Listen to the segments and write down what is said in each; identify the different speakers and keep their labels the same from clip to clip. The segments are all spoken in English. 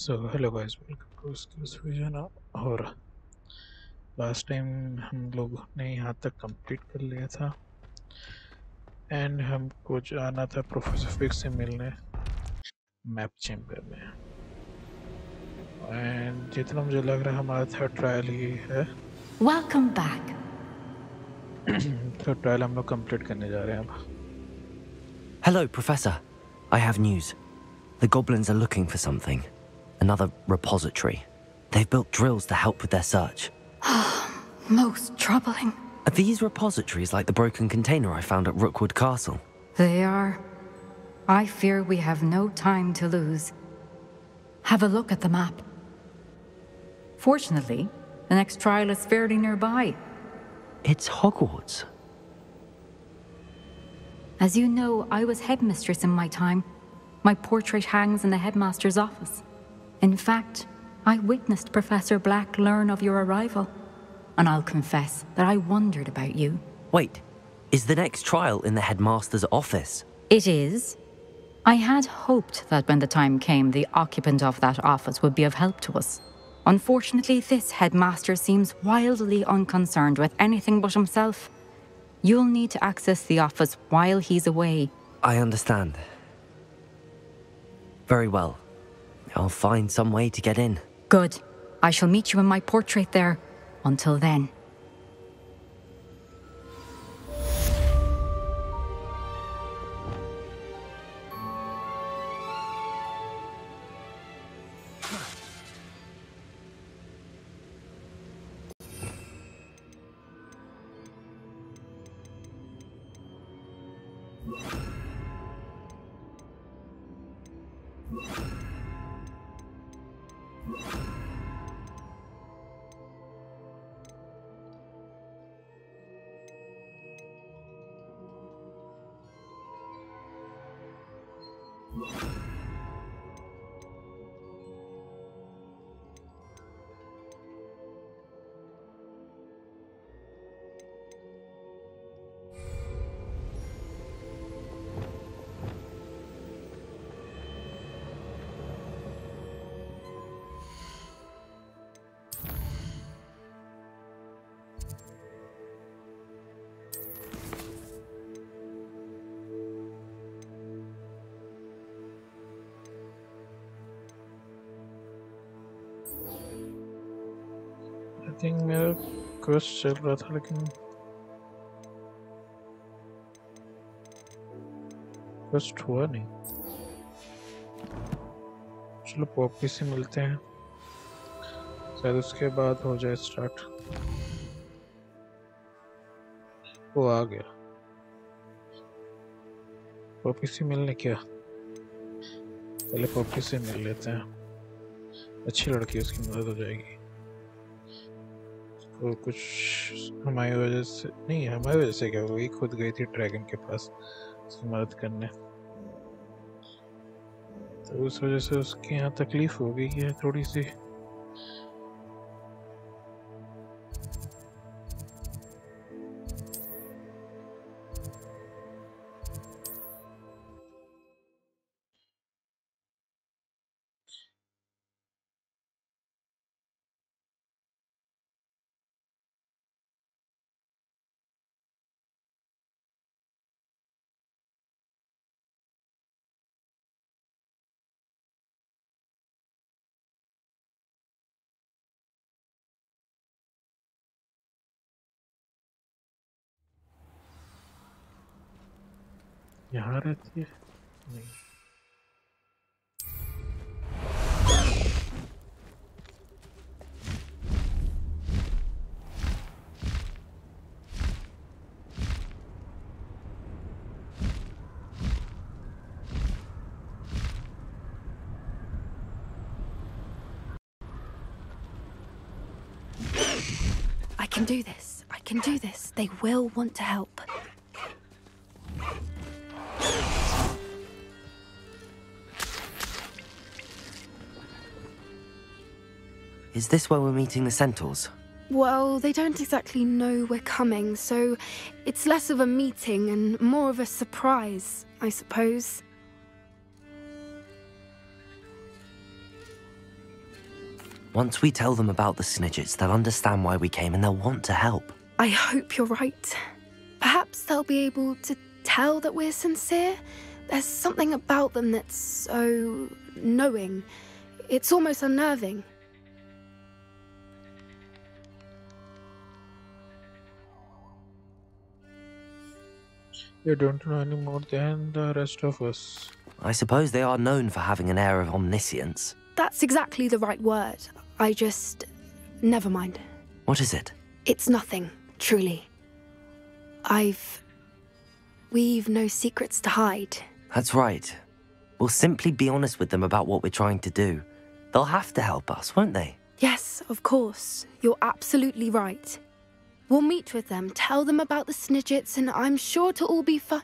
Speaker 1: So hello guys welcome to skills vision और last time हम लोग ने यहाँ तक कंप्लीट कर लिया था एंड हमको जाना था प्रोफेसर फिक्स से मिलने मैप चैम्बर में एंड जितना मुझे लग रहा है हमारा थर्ड ट्रायल ही है
Speaker 2: Welcome back.
Speaker 1: थर्ड ट्रायल हम लोग कंप्लीट करने जा रहे हैं अब
Speaker 3: Hello, Professor. I have news. The goblins are looking for something. Another repository. They've built drills to help with their search.
Speaker 2: Most troubling.
Speaker 3: Are these repositories like the broken container I found at Rookwood Castle?
Speaker 2: They are. I fear we have no time to lose. Have a look at the map. Fortunately, the next trial is fairly nearby.
Speaker 3: It's Hogwarts.
Speaker 2: As you know, I was headmistress in my time. My portrait hangs in the headmaster's office. In fact, I witnessed Professor Black learn of your arrival. And I'll confess that I wondered about you.
Speaker 3: Wait, is the next trial in the headmaster's office?
Speaker 2: It is. I had hoped that when the time came, the occupant of that office would be of help to us. Unfortunately, this headmaster seems wildly unconcerned with anything but himself. You'll need to access the office while he's away.
Speaker 3: I understand. Very well. I'll find some way to get in.
Speaker 2: Good. I shall meet you in my portrait there. Until then.
Speaker 1: Think मेरा quest चल रहा था लेकिन quest हुआ नहीं। चलो Poppy से मिलते हैं। शायद उसके बाद हो जाए स्टार्ट वो आ गया। पॉपी से मिलने क्या? पहले पॉपी से मिल लेते हैं। अच्छी लड़की उसकी मदद हो जाएगी। वो कुछ हमारी वजह से, नहीं, हमारी वजह से क्या हुई खुद गई थी ड्रैगन के पास मदद करने। तो उस वजह से उसके यहाँ तकलीफ़ हो गई है थोड़ी सी। यहाँ रहती है नहीं
Speaker 4: I can do this. I can do this. They will want to help.
Speaker 3: Is this where we're meeting the centaurs?
Speaker 4: Well, they don't exactly know we're coming, so it's less of a meeting and more of a surprise, I suppose.
Speaker 3: Once we tell them about the Snidgets, they'll understand why we came and they'll want to help.
Speaker 4: I hope you're right. Perhaps they'll be able to tell that we're sincere. There's something about them that's so knowing. It's almost unnerving.
Speaker 1: They don't know any more than the rest of us.
Speaker 3: I suppose they are known for having an air of omniscience.
Speaker 4: That's exactly the right word. I just. Never mind.
Speaker 3: What is it?
Speaker 4: It's nothing, truly. I've. We've no secrets to hide.
Speaker 3: That's right. We'll simply be honest with them about what we're trying to do. They'll have to help us, won't they?
Speaker 4: Yes, of course. You're absolutely right. We'll meet with them, tell them about the Snidgets, and I'm sure to all be fine.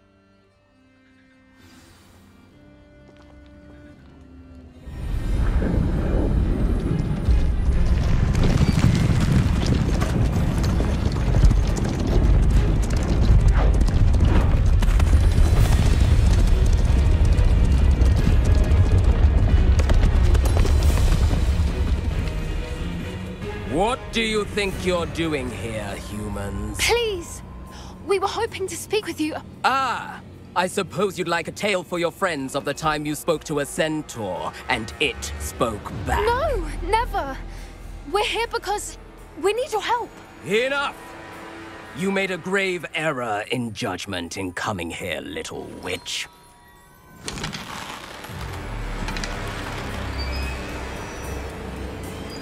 Speaker 5: What do you think you're doing here, humans?
Speaker 4: Please! We were hoping to speak with you.
Speaker 5: Ah! I suppose you'd like a tale for your friends of the time you spoke to a centaur, and it spoke back.
Speaker 4: No, never. We're here because we need your help.
Speaker 5: Enough! You made a grave error in judgment in coming here, little witch.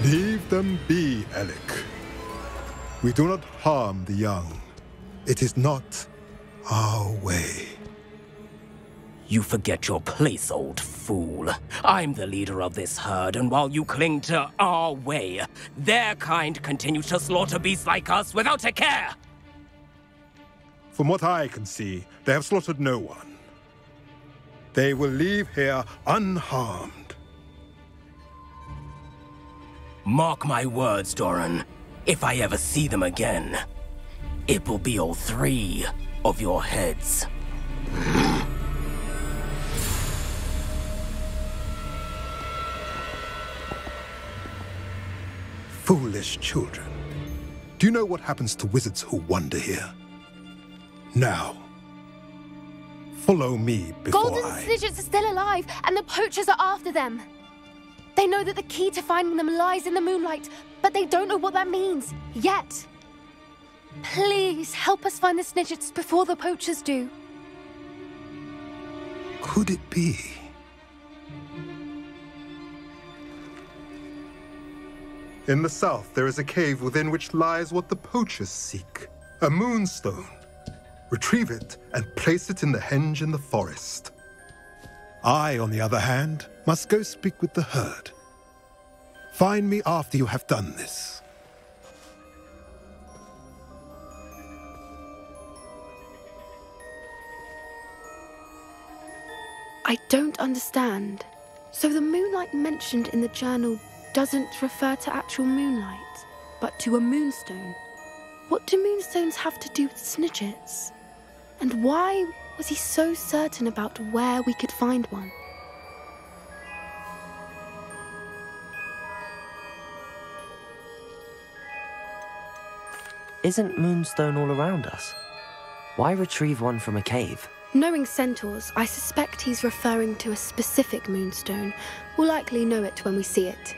Speaker 6: Leave them be, Alec. We do not harm the young. It is not our way.
Speaker 5: You forget your place, old fool. I'm the leader of this herd, and while you cling to our way, their kind continue to slaughter beasts like us without a care!
Speaker 6: From what I can see, they have slaughtered no one. They will leave here unharmed.
Speaker 5: Mark my words, Doran. If I ever see them again, it will be all three of your heads.
Speaker 6: Foolish children. Do you know what happens to wizards who wander here? Now, follow me before
Speaker 4: Golden
Speaker 6: I...
Speaker 4: Snidgets are still alive, and the poachers are after them. They know that the key to finding them lies in the moonlight, but they don't know what that means yet. Please help us find the Snidgets before the poachers do.
Speaker 6: Could it be? In the south, there is a cave within which lies what the poachers seek a moonstone. Retrieve it and place it in the henge in the forest. I, on the other hand, must go speak with the herd. Find me after you have done this.
Speaker 4: I don't understand. So the moonlight mentioned in the journal doesn't refer to actual moonlight, but to a moonstone. What do moonstones have to do with Snidgets? And why was he so certain about where we could find one?
Speaker 3: Isn't Moonstone all around us? Why retrieve one from a cave?
Speaker 4: Knowing centaurs, I suspect he's referring to a specific moonstone. We'll likely know it when we see it.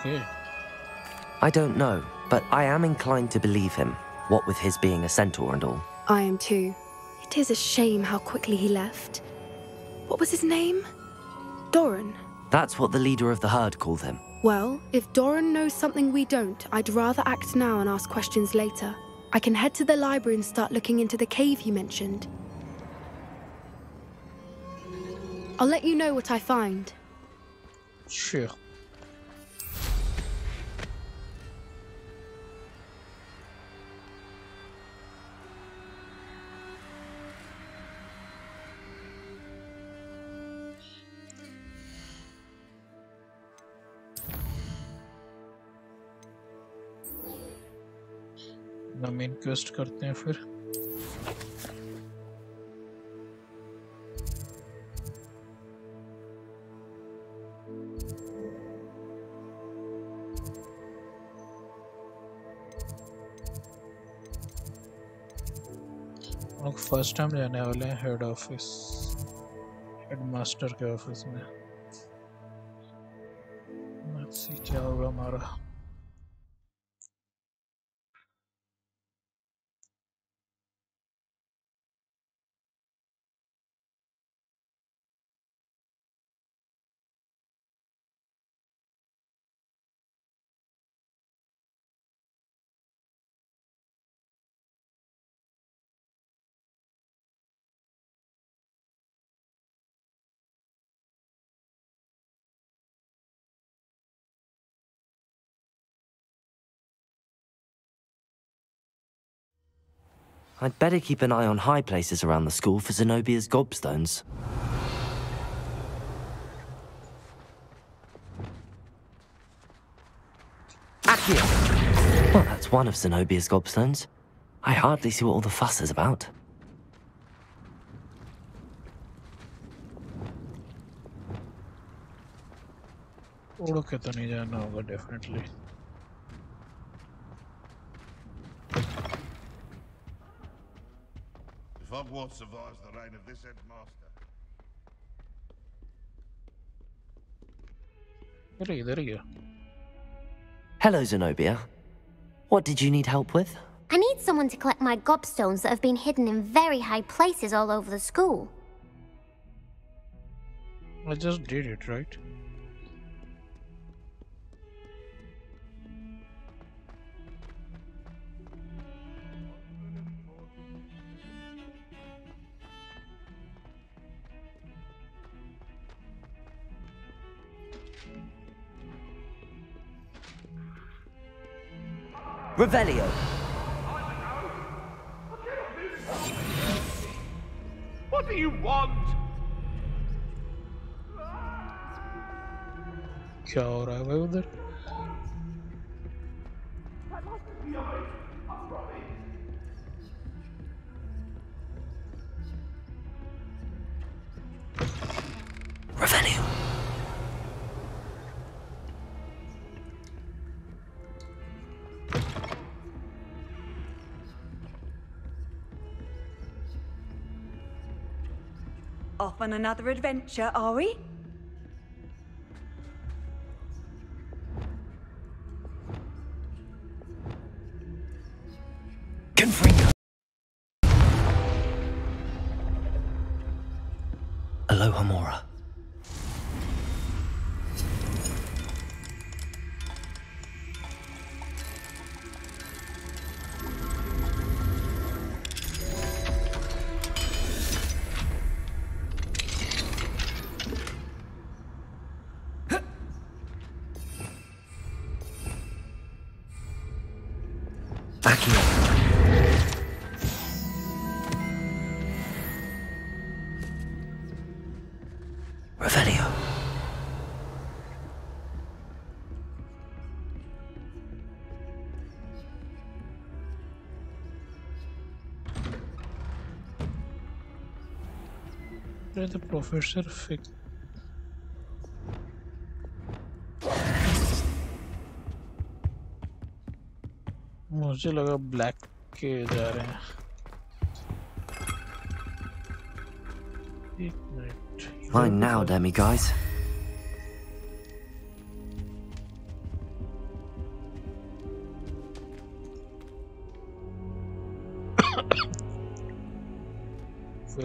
Speaker 1: Okay.
Speaker 3: I don't know, but I am inclined to believe him, what with his being a centaur and all.
Speaker 4: I am too. It is a shame how quickly he left. What was his name? Doran.
Speaker 3: That's what the leader of the herd called him.
Speaker 4: Well, if Doran knows something we don't, I'd rather act now and ask questions later. I can head to the library and start looking into the cave you mentioned. I'll let you know what I find.
Speaker 1: Sure. Request करते हैं फिर। First time जाने वाले हैं head office head master के office में। क्या होगा हमारा।
Speaker 3: I'd better keep an eye on high places around the school for Zenobia's gobstones. Accio! Well, that's one of Zenobia's gobstones. I hardly see what all the fuss is about.
Speaker 1: Look at the ninja now,
Speaker 7: definitely. Hogwarts survives the reign of this headmaster.
Speaker 1: There you, there you.
Speaker 3: Hello, Zenobia. What did you need help with?
Speaker 8: I need someone to collect my gobstones that have been hidden in very high places all over the school.
Speaker 1: I just did it, right?
Speaker 3: Revelio.
Speaker 9: What do you want?
Speaker 1: क्या हो रहा है भाई उधर
Speaker 3: Revelio.
Speaker 10: On another adventure, are we?
Speaker 1: अरे तो professor फिक मुझे लगा ब्लैक के जा रहे हैं एक minute
Speaker 3: Mine now, demi guys.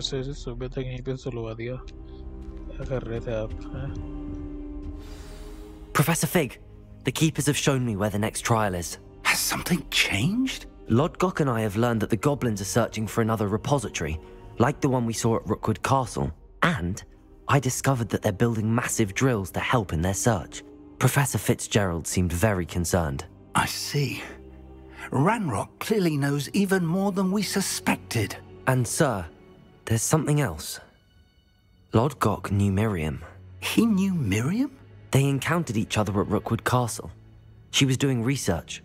Speaker 1: वैसे ऐसे सुबह तक यहीं पे सुलवा दिया क्या कर रहे थे आप हैं
Speaker 3: Professor Fig, the keepers have shown me where the next trial is.
Speaker 9: Has something changed?
Speaker 3: Lodgok and I have learned that the goblins are searching for another repository, like the one we saw at Rookwood Castle. And I discovered that they're building massive drills to help in their search. Professor Fitzgerald seemed very concerned.
Speaker 9: I see. Ranrock clearly knows even more than we suspected.
Speaker 3: And, sir, there's something else. Lodgok knew Miriam.
Speaker 9: He knew Miriam?
Speaker 3: They encountered each other at Rookwood Castle. She was doing research.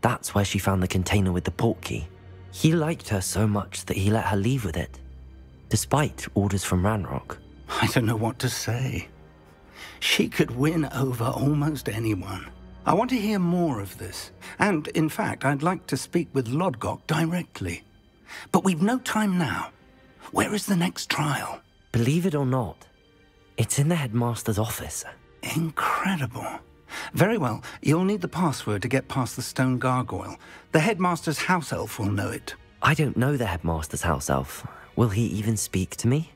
Speaker 3: That's where she found the container with the Portkey. He liked her so much that he let her leave with it, despite orders from Ranrock.
Speaker 9: I don't know what to say. She could win over almost anyone. I want to hear more of this. And, in fact, I'd like to speak with Lodgok directly. But we've no time now. Where is the next trial?
Speaker 3: Believe it or not, it's in the headmaster's office.
Speaker 9: Incredible. Very well. You'll need the password to get past the stone gargoyle. The headmaster's house elf will know it.
Speaker 3: I don't know the headmaster's house elf. Will he even speak to me?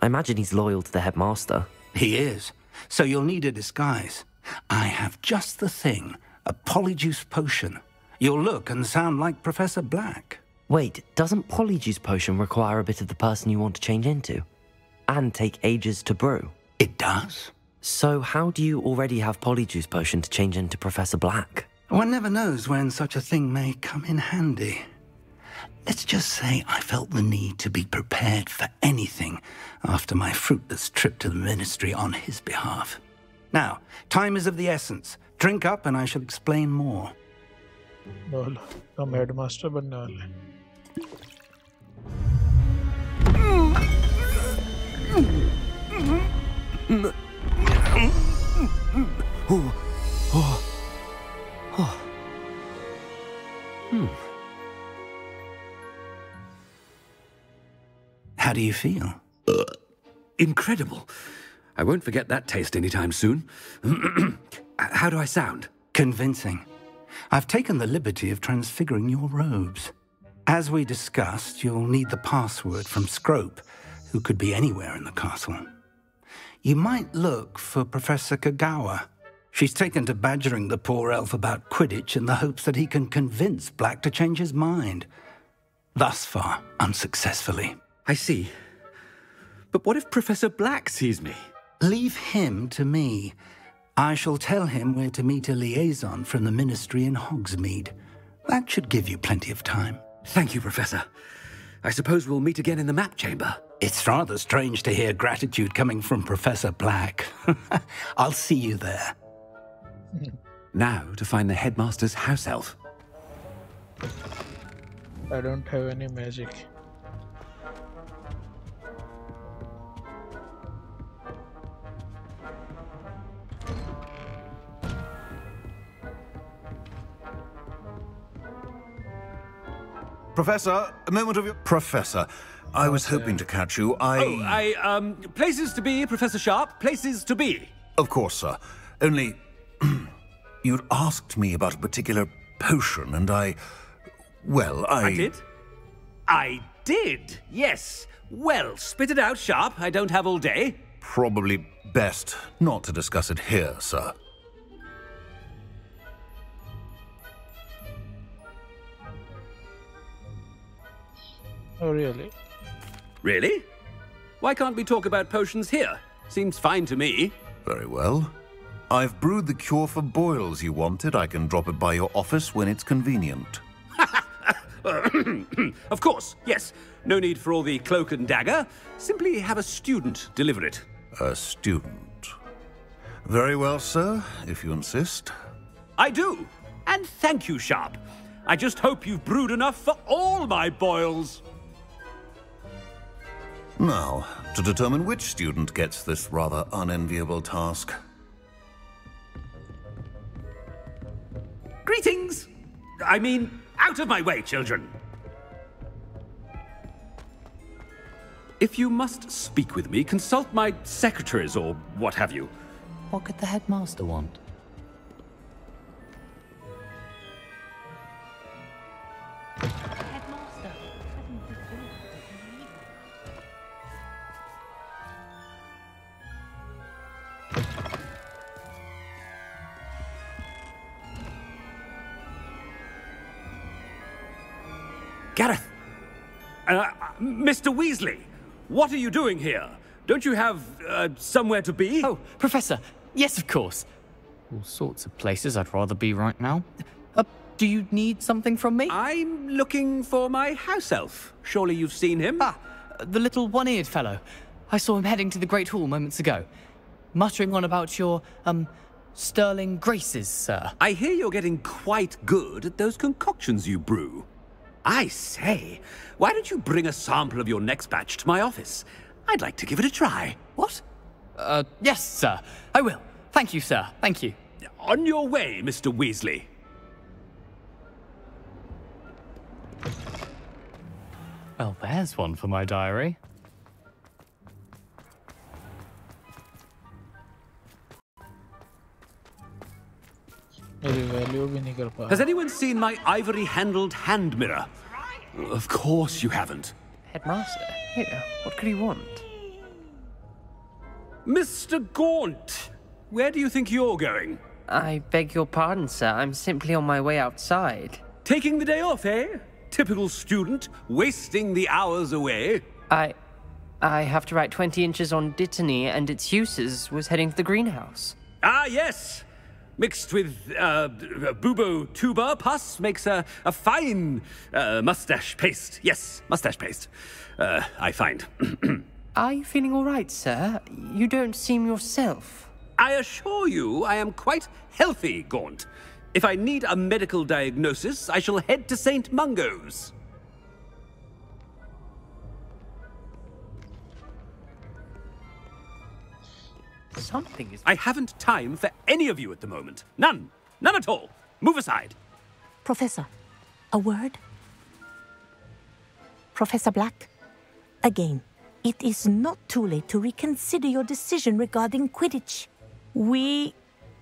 Speaker 3: I imagine he's loyal to the headmaster.
Speaker 9: He is. So you'll need a disguise. I have just the thing a polyjuice potion. You'll look and sound like Professor Black.
Speaker 3: Wait, doesn't Polyjuice Potion require a bit of the person you want to change into? And take ages to brew?
Speaker 9: It does.
Speaker 3: So how do you already have Polyjuice Potion to change into Professor Black?
Speaker 9: One never knows when such a thing may come in handy. Let's just say I felt the need to be prepared for anything after my fruitless trip to the ministry on his behalf. Now, time is of the essence. Drink up and I shall explain more.
Speaker 1: बोलो हम headmaster बनने वाले हैं
Speaker 9: how do you feel?
Speaker 11: Incredible. I won't forget that taste anytime soon. How do I sound?
Speaker 9: Convincing. I've taken the liberty of transfiguring your robes. As we discussed, you'll need the password from Scrope, who could be anywhere in the castle. You might look for Professor Kogawa. She's taken to badgering the poor elf about Quidditch in the hopes that he can convince Black to change his mind. Thus far, unsuccessfully.
Speaker 11: I see. But what if Professor Black sees me?
Speaker 9: Leave him to me. I shall tell him where to meet a liaison from the ministry in Hogsmeade. That should give you plenty of time.
Speaker 11: Thank you, Professor. I suppose we'll meet again in the map chamber.
Speaker 9: It's rather strange to hear gratitude coming from Professor Black. I'll see you there.
Speaker 11: Now to find the headmaster's house elf.
Speaker 1: I don't have any magic
Speaker 12: Professor, a moment of your... Professor, I was hoping to catch you. I...
Speaker 11: Oh, I, um, places to be, Professor Sharp. Places to be.
Speaker 12: Of course, sir. Only... you'd asked me about a particular potion, and I... Well, I...
Speaker 11: I did? I did, yes. Well, spit it out, Sharp. I don't have all day.
Speaker 12: Probably best not to discuss it here, sir.
Speaker 1: Oh, really?
Speaker 11: Really? Why can't we talk about potions here? Seems fine to me.
Speaker 12: Very well. I've brewed the cure for boils you wanted. I can drop it by your office when it's convenient.
Speaker 11: of course, yes. No need for all the cloak and dagger. Simply have a student deliver it.
Speaker 12: A student. Very well, sir, if you insist.
Speaker 11: I do. And thank you, Sharp. I just hope you've brewed enough for all my boils.
Speaker 12: Now, to determine which student gets this rather unenviable task.
Speaker 11: Greetings! I mean, out of my way, children! If you must speak with me, consult my secretaries or what have you.
Speaker 13: What could the headmaster want?
Speaker 11: Gareth! Uh, Mr. Weasley, what are you doing here? Don't you have uh, somewhere to be?
Speaker 13: Oh, Professor, yes, of course. All sorts of places I'd rather be right now. Uh, do you need something from me?
Speaker 11: I'm looking for my house elf. Surely you've seen him?
Speaker 13: Ah, the little one-eared fellow. I saw him heading to the Great Hall moments ago, muttering on about your, um, sterling graces, sir.
Speaker 11: I hear you're getting quite good at those concoctions you brew. I say, why don't you bring a sample of your next batch to my office? I'd like to give it a try.
Speaker 13: What? Uh, yes, sir. I will. Thank you, sir. Thank you.
Speaker 11: On your way, Mr. Weasley.
Speaker 13: Well, there's one for my diary.
Speaker 11: Has anyone seen my ivory-handled hand mirror? Of course you haven't.
Speaker 14: Headmaster, here, what could he want?
Speaker 11: Mr. Gaunt, where do you think you're going?
Speaker 14: I beg your pardon, sir. I'm simply on my way outside.
Speaker 11: Taking the day off, eh? Typical student, wasting the hours away.
Speaker 14: I... I have to write 20 inches on Dittany and its uses was heading to the greenhouse.
Speaker 11: Ah, yes! Mixed with uh, bubotuber pus makes a, a fine uh, mustache paste. Yes, mustache paste. Uh, I find.
Speaker 14: Are you feeling all right, sir? You don't seem yourself.
Speaker 11: I assure you I am quite healthy, Gaunt. If I need a medical diagnosis, I shall head to St. Mungo's.
Speaker 14: Something is...
Speaker 11: I haven't time for any of you at the moment. None. None at all. Move aside.
Speaker 15: Professor, a word? Professor Black, again, it is not too late to reconsider your decision regarding Quidditch. We...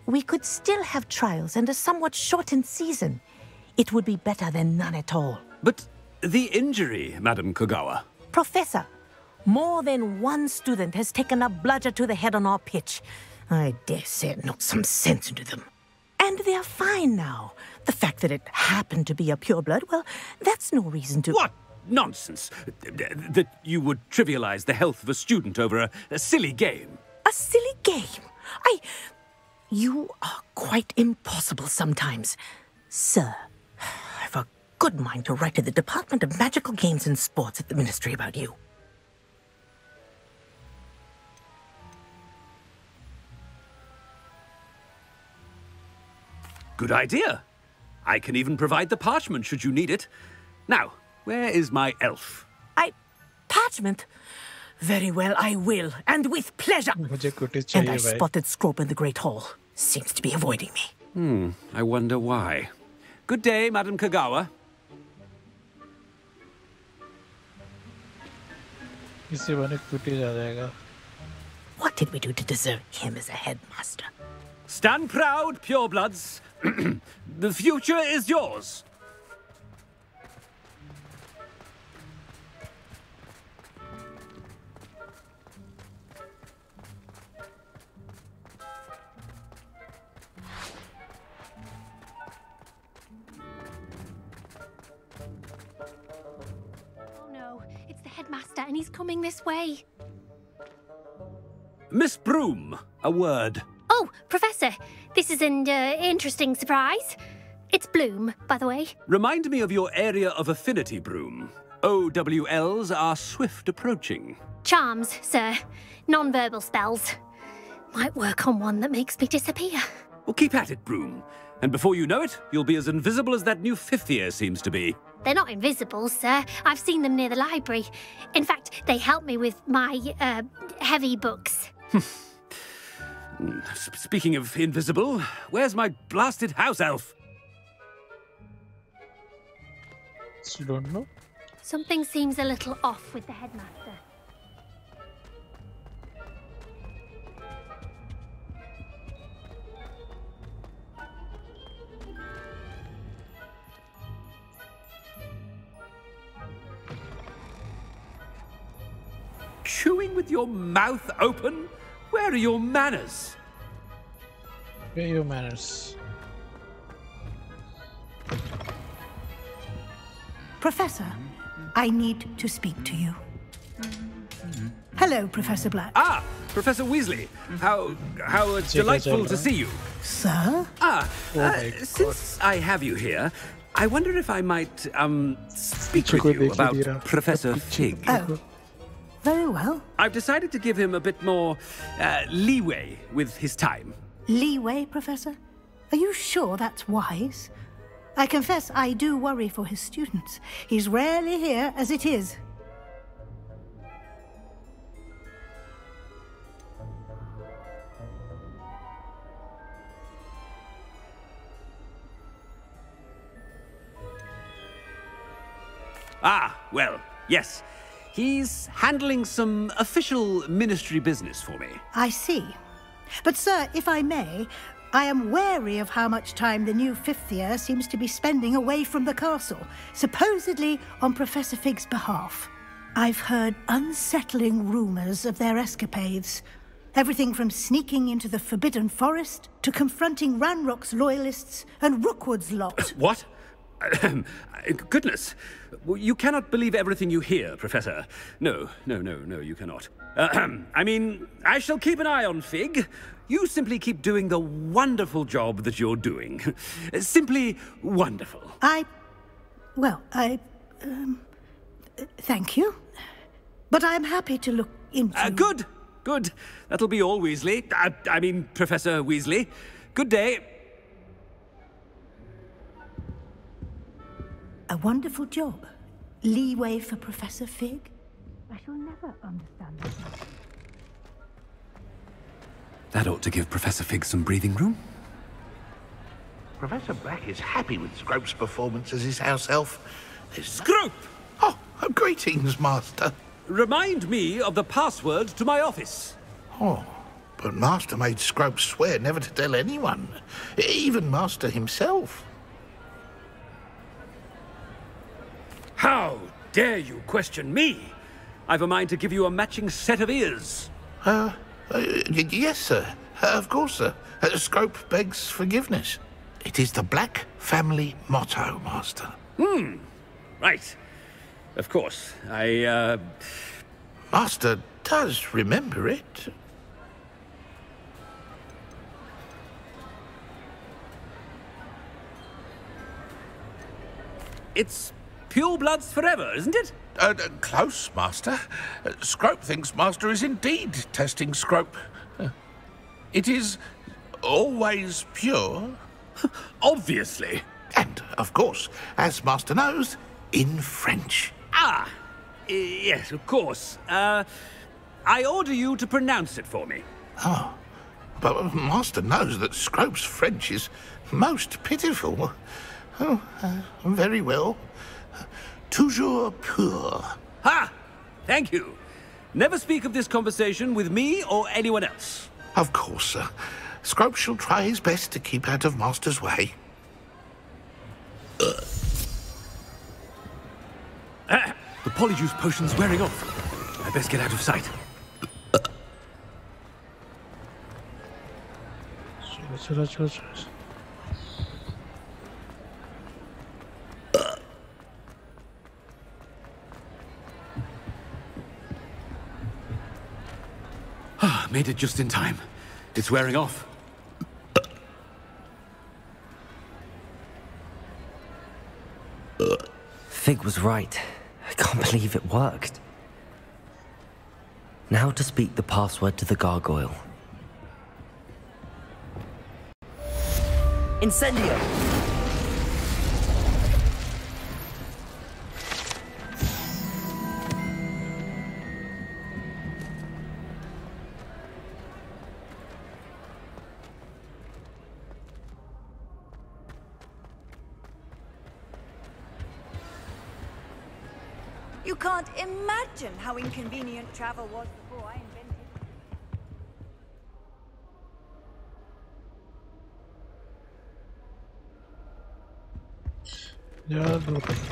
Speaker 15: we could still have trials and a somewhat shortened season. It would be better than none at all.
Speaker 11: But the injury, Madam Kogawa.
Speaker 15: Professor, more than one student has taken a bludger to the head on our pitch. I dare say it knocked some sense into them. And they're fine now. The fact that it happened to be a pureblood, well, that's no reason to.
Speaker 11: What nonsense! That you would trivialize the health of a student over a, a silly game.
Speaker 15: A silly game? I. You are quite impossible sometimes. Sir, I've a good mind to write to the Department of Magical Games and Sports at the Ministry about you.
Speaker 11: Good idea. I can even provide the parchment should you need it. Now, where is my elf?
Speaker 15: I... parchment? Very well, I will, and with pleasure. and I spotted Scrope in the Great Hall. Seems to be avoiding me.
Speaker 11: Hmm, I wonder why. Good day, Madam
Speaker 1: Kogawa.
Speaker 15: What did we do to deserve him as a headmaster?
Speaker 11: Stand proud, purebloods. the future is yours.
Speaker 8: Oh no, it's the headmaster and he's coming this way.
Speaker 11: Miss Broom, a word.
Speaker 8: Oh, Professor, this is an uh, interesting surprise. It's Bloom, by the way.
Speaker 11: Remind me of your area of affinity, Broom. OWLs are swift approaching.
Speaker 8: Charms, sir. Non-verbal spells. Might work on one that makes me disappear.
Speaker 11: Well, keep at it, Broom. And before you know it, you'll be as invisible as that new fifth year seems to be.
Speaker 8: They're not invisible, sir. I've seen them near the library. In fact, they help me with my, uh, heavy books.
Speaker 11: S- Speaking of invisible, where's my blasted house elf?
Speaker 1: You don't know?
Speaker 8: Something seems a little off with the headmaster.
Speaker 11: Chewing with your mouth open? Where are your manners?
Speaker 1: Where are your manners?
Speaker 16: Professor, I need to speak to you. Hello, Professor Black.
Speaker 11: Ah, Professor Weasley. How how delightful to see you.
Speaker 16: Sir?
Speaker 11: Ah,
Speaker 16: Oh
Speaker 11: uh, since I have you here, I wonder if I might um speak
Speaker 16: Chico
Speaker 11: with you about Professor Fig.
Speaker 16: Oh, very well.
Speaker 11: I've decided to give him a bit more uh, leeway with his time.
Speaker 16: Leeway, Professor? Are you sure that's wise? I confess I do worry for his students. He's rarely here as it is.
Speaker 11: Ah, well, yes. He's handling some official ministry business for me.
Speaker 16: I see. But, sir, if I may, I am wary of how much time the new fifth year seems to be spending away from the castle, supposedly on Professor Fig's behalf. I've heard unsettling rumours of their escapades. Everything from sneaking into the Forbidden Forest to confronting Ranrock's loyalists and Rookwood's lot.
Speaker 11: What? Goodness. You cannot believe everything you hear, Professor. No, no, no, no, you cannot. I mean, I shall keep an eye on Fig. You simply keep doing the wonderful job that you're doing. simply wonderful.
Speaker 16: I. Well, I. Um, thank you. But I'm happy to look into.
Speaker 11: Uh, good, good. That'll be all, Weasley. I, I mean, Professor Weasley. Good day.
Speaker 16: A wonderful job. Leeway for Professor Fig? I shall never understand this.
Speaker 11: That ought to give Professor Fig some breathing room.
Speaker 12: Professor Black is happy with Scrope's performance as his house elf.
Speaker 11: Scrope!
Speaker 12: Oh, greetings, Master.
Speaker 11: Remind me of the password to my office.
Speaker 12: Oh, but Master made Scrope swear never to tell anyone, even Master himself.
Speaker 11: How dare you question me? I've a mind to give you a matching set of ears.
Speaker 12: Uh, uh yes, sir. Uh, of course, sir. Uh, Scrope begs forgiveness. It is the Black family motto, Master.
Speaker 11: Hmm. Right. Of course. I, uh...
Speaker 12: Master does remember it.
Speaker 11: It's pure bloods forever, isn't it?
Speaker 12: Uh, uh, close, Master. Uh, Scrope thinks Master is indeed testing Scrope. Uh, it is always pure.
Speaker 11: Obviously.
Speaker 12: And, of course, as Master knows, in French.
Speaker 11: Ah, yes, of course. Uh, I order you to pronounce it for me.
Speaker 12: Oh, but Master knows that Scrope's French is most pitiful. Oh, uh, very well. Toujours pur.
Speaker 11: Ha! Thank you. Never speak of this conversation with me or anyone else.
Speaker 12: Of course, sir. Scrope shall try his best to keep out of Master's way.
Speaker 11: Ah, the polyjuice potion's wearing off. I best get out of sight. Made it just in time. It's wearing off.
Speaker 3: Fig was right. I can't believe it worked. Now to speak the password to the gargoyle. Incendio!
Speaker 10: travel was before I invented
Speaker 1: Yeah.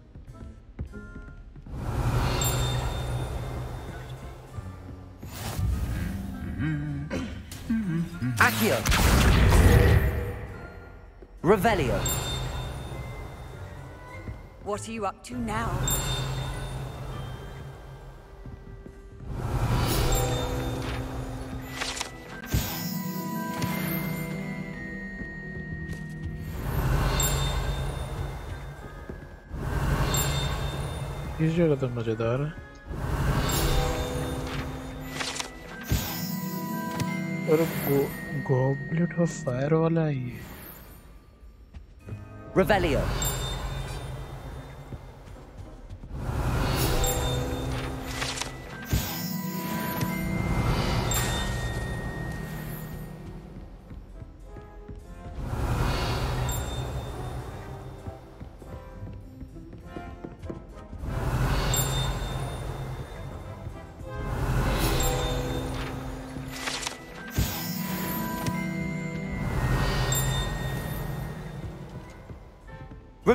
Speaker 3: Revelio.
Speaker 10: What are you up to now?
Speaker 1: इस जगह तो मजेदार है और गो goblet of fire वाला है ये
Speaker 3: Revelio.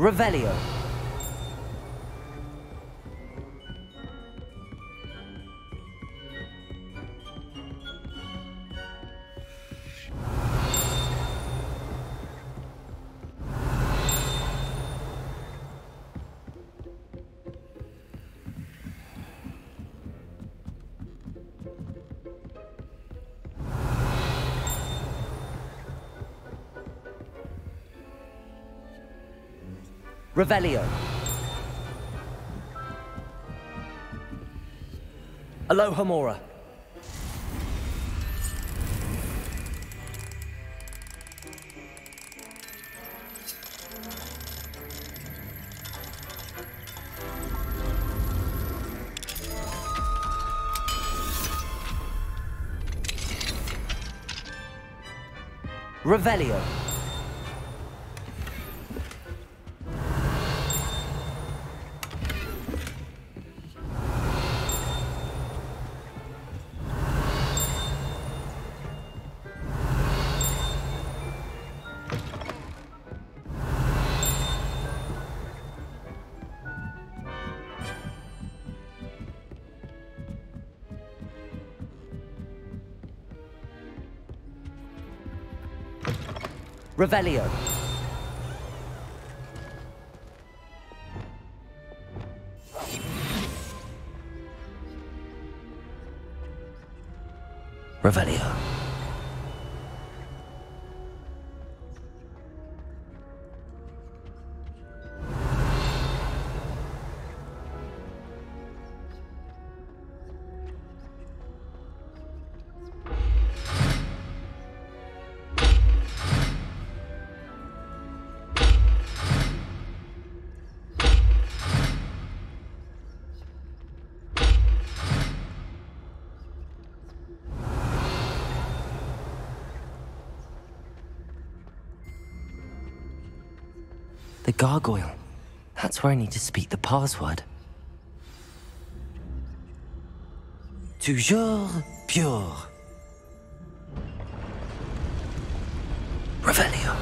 Speaker 3: Revelio. Revelio. Alohomora. Revelio. Revelio. Revelio. Gargoyle. That's where I need to speak the password. Toujours pure. Revelio.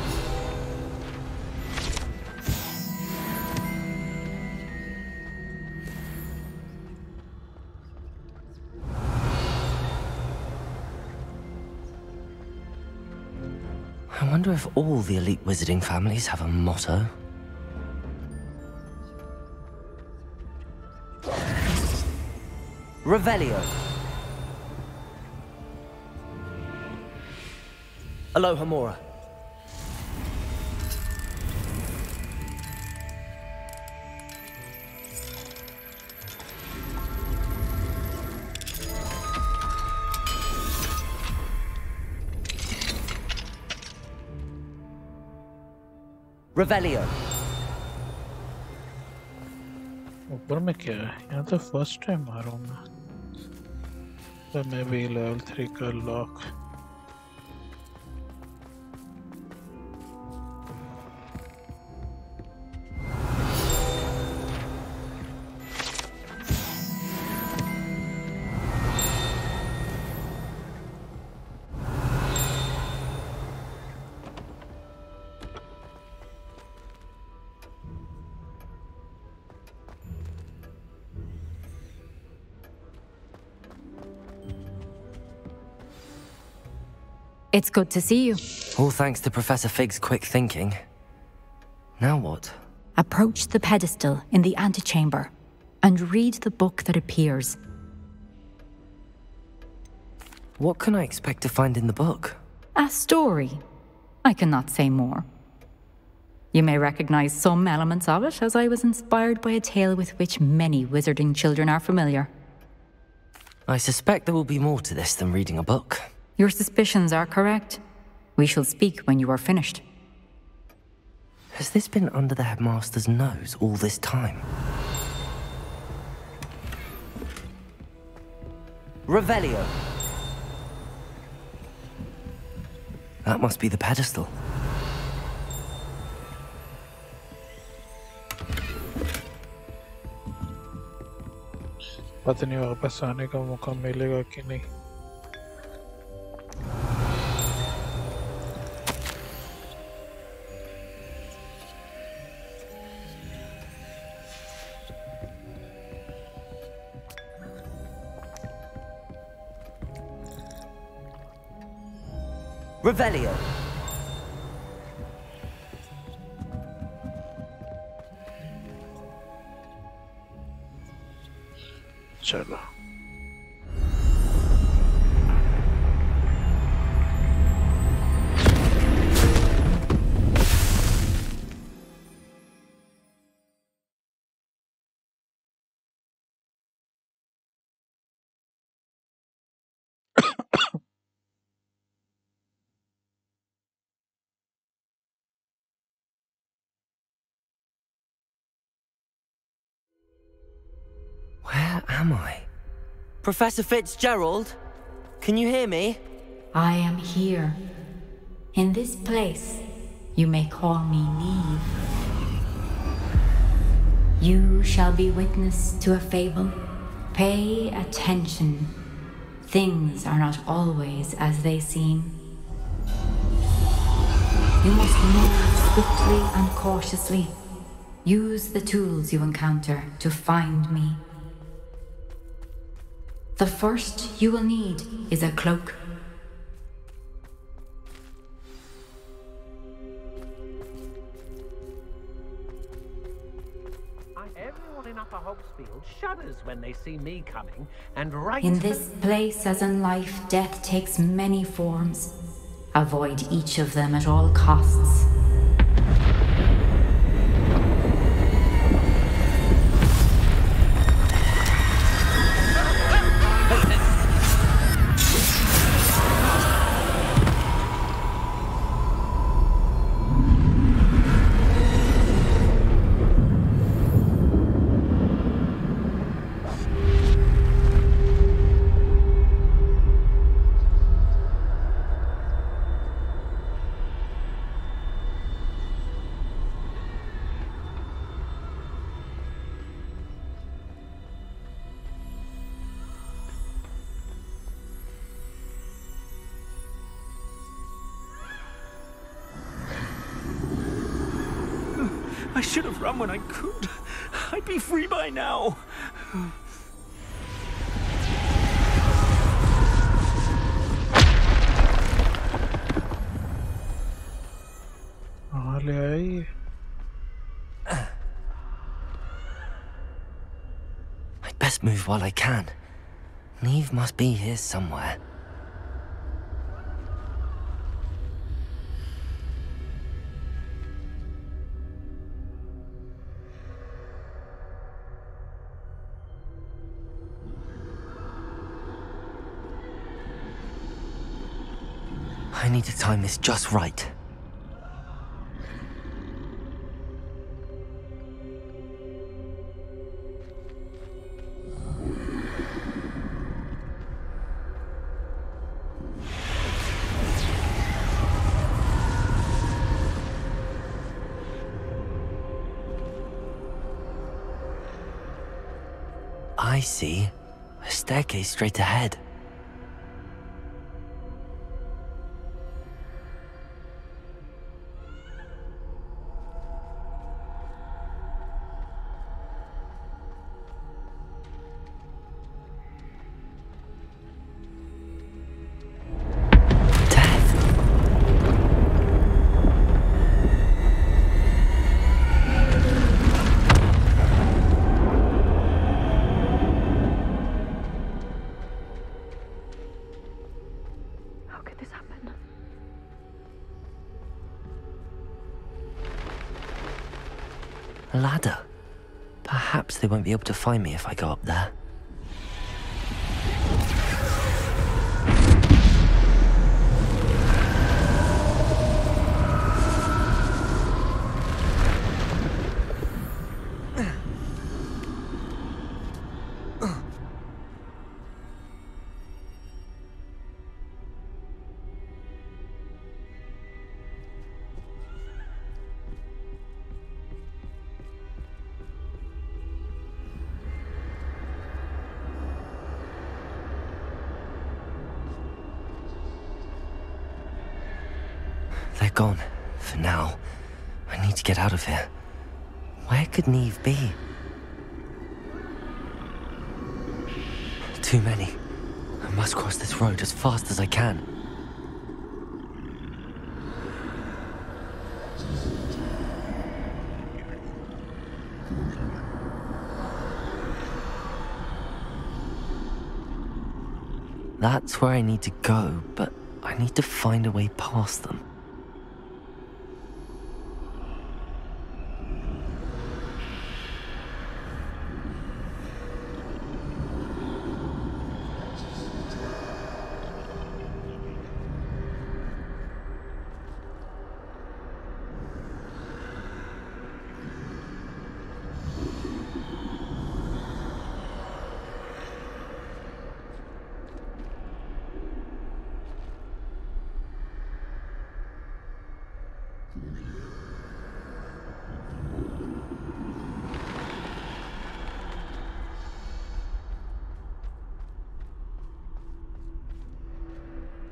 Speaker 3: I wonder if all the elite wizarding families have a motto. Revelio. Alohomora. Revelio.
Speaker 1: ऊपर में क्या है the first time I don't know. So maybe level 3 car lock.
Speaker 2: It's good to see you.
Speaker 3: All thanks to Professor Fig's quick thinking. Now what?
Speaker 2: Approach the pedestal in the antechamber and read the book that appears.
Speaker 3: What can I expect to find in the book?
Speaker 2: A story. I cannot say more. You may recognize some elements of it, as I was inspired by a tale with which many wizarding children are familiar.
Speaker 3: I suspect there will be more to this than reading a book.
Speaker 2: Your suspicions are correct. We shall speak when you are finished.
Speaker 3: Has this been under the headmaster's nose all this time? Revelio. That must be the pedestal.
Speaker 1: पता नहीं वापस आने का मौका मिलेगा कि नहीं
Speaker 3: Revelio. Am I? Professor Fitzgerald? Can you hear me?
Speaker 2: I am here. In this place, you may call me Niamh. You shall be witness to a fable. Pay attention. Things are not always as they seem. You must move swiftly and cautiously. Use the tools you encounter to find me. The first you will need is a cloak.
Speaker 17: Everyone in Upper Hogsfield shudders when they see me coming, and right
Speaker 2: In this place, as in life, death takes many forms. Avoid each of them at all costs.
Speaker 3: Move while I can. Niamh must be here somewhere. I need to time this just right. Straight ahead. Ladder. Perhaps they won't be able to find me if I go up there. Gone. For now. I need to get out of here. Where could Niamh be? Too many. I must cross this road as fast as I can. That's where I need to go, but I need to find a way past them.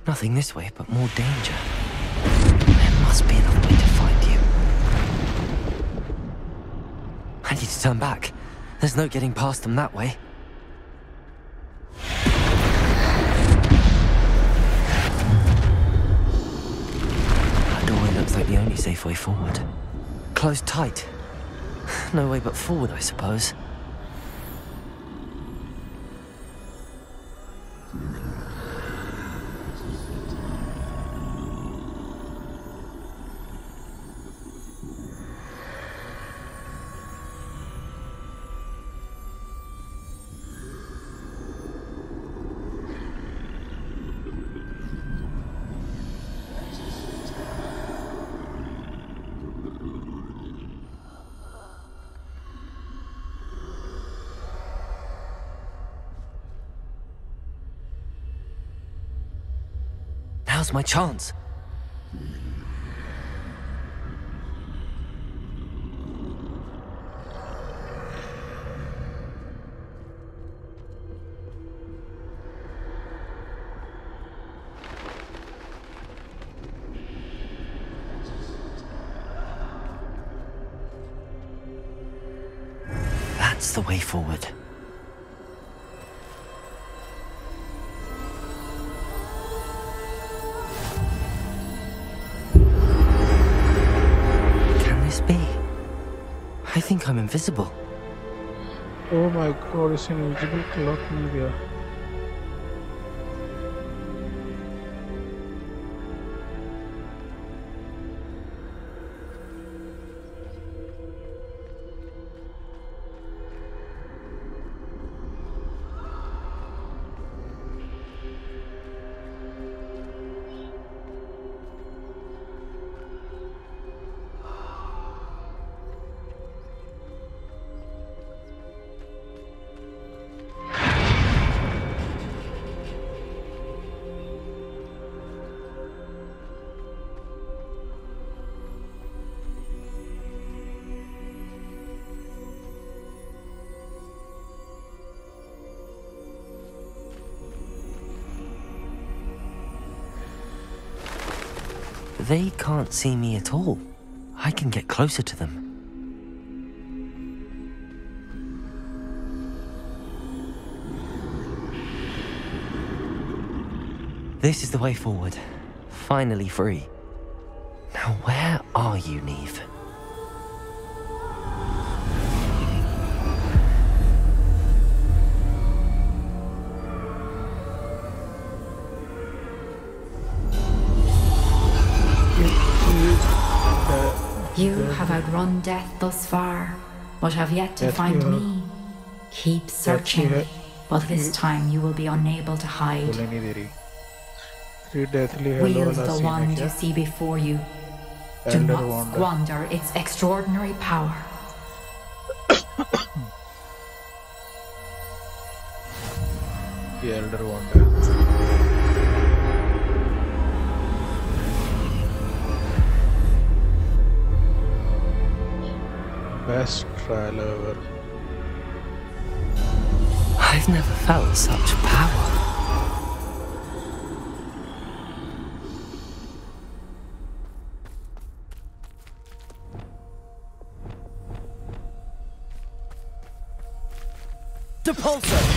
Speaker 3: Nothing this way, but more danger. There must be another way to find you. I need to turn back. There's no getting past them that way. That doorway looks like the only safe way forward. Closed tight. No way but forward, I suppose. Now's my chance. That's the way forward. invisible.
Speaker 1: Oh my god, it's an invisible clock, Nivea.
Speaker 3: They can't see me at all. I can get closer to them. This is the way forward. Finally free. Now, where are you,
Speaker 2: Niamh? outrun death thus far, but have yet to
Speaker 1: That
Speaker 2: find
Speaker 1: you have-
Speaker 2: me. Keep searching,
Speaker 1: have-
Speaker 2: but this
Speaker 1: you-
Speaker 2: time you will be unable to hide.
Speaker 1: बोलने नहीं दे रही Three deathly hello
Speaker 2: Wield
Speaker 1: वाला
Speaker 2: the
Speaker 1: scene है
Speaker 2: wand you
Speaker 1: क्या?
Speaker 2: see before you. Do
Speaker 1: Elder
Speaker 2: not
Speaker 1: wand.
Speaker 2: squander its extraordinary power.
Speaker 1: ये Elder वॉन्ड है Best trial ever.
Speaker 3: I've never felt such power.
Speaker 18: Depulso!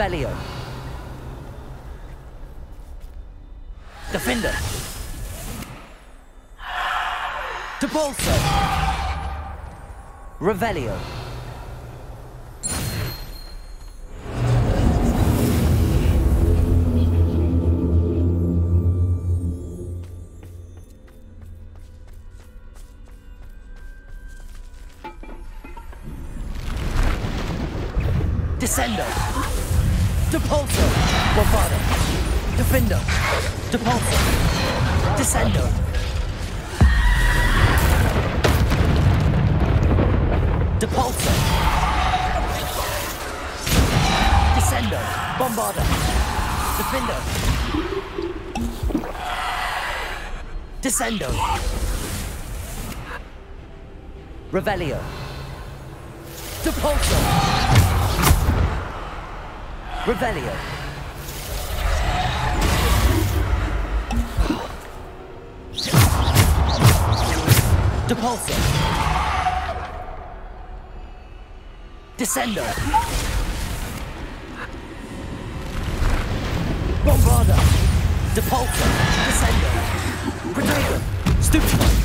Speaker 18: Revelio! Diffindo! Depulso!
Speaker 3: Revelio.
Speaker 18: Descendo!
Speaker 3: Revelio.
Speaker 18: Depulso!
Speaker 3: Revelio.
Speaker 18: Depulso! Descendo! Bombarda! Depulso! Descendo! Protego! Stupefy!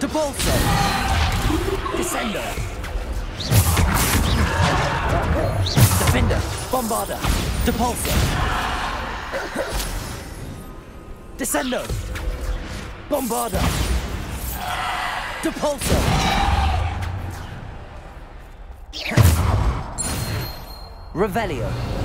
Speaker 18: Depulso! Descendo! Diffindo! Bombarda! Depulso! Descendo! Bombarda! Depulso!
Speaker 3: Revelio.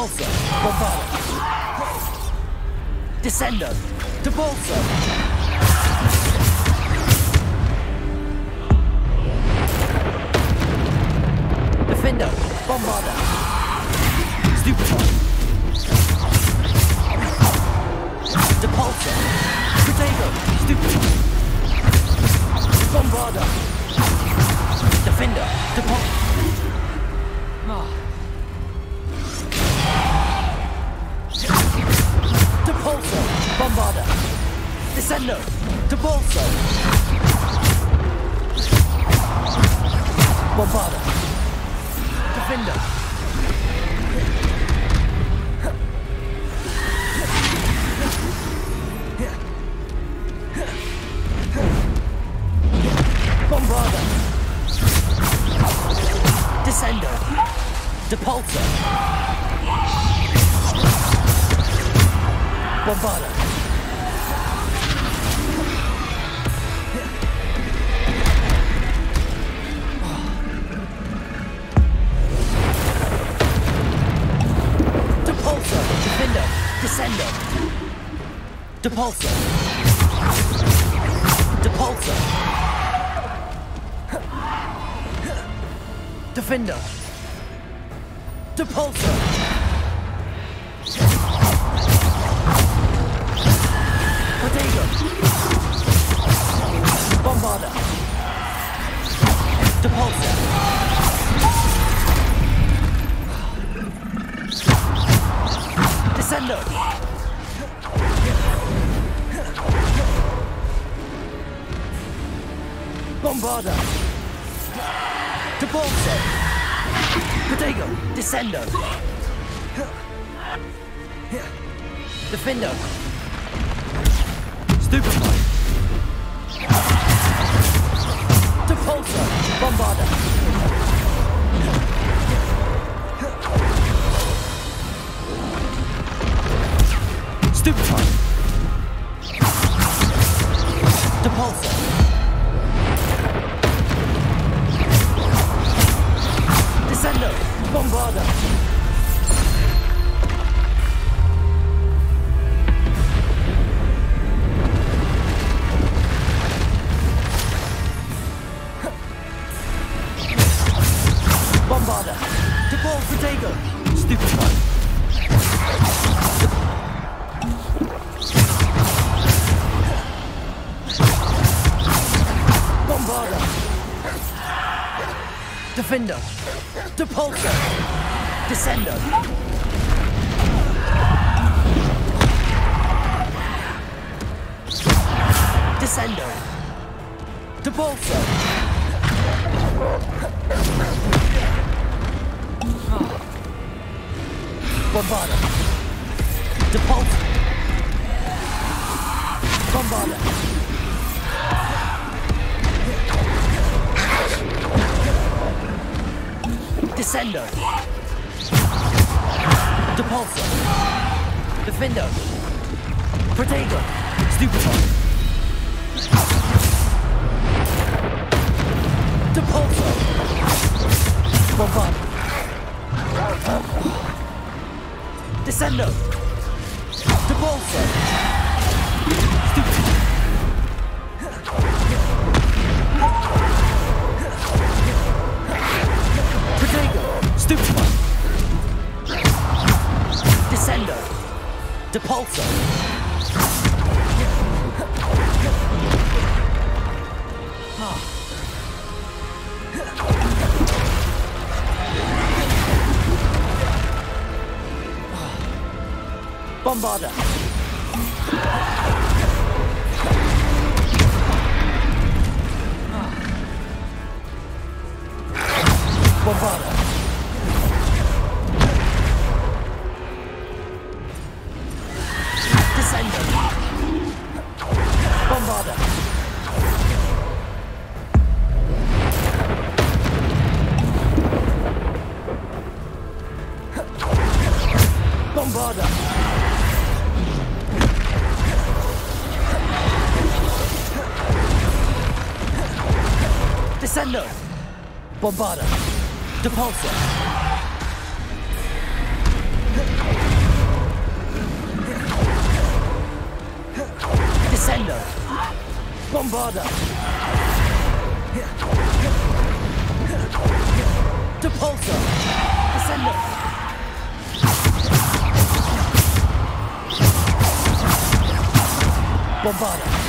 Speaker 18: Depulso! Depulso. Depulso. Diffindo. Depulso. Bombarda. Depulso. Potato. Descendo. Diffindo. Stupefy. Depulso. Bombarda. Stupefy. Depulso. Deploy Potato. Stupefy. Bombarda. Diffindo. Depulso. Bombarda. Descendo.
Speaker 14: Bombarda. Depulso. Descendo. Bombarda. Depulso! Descendo! Bombarda!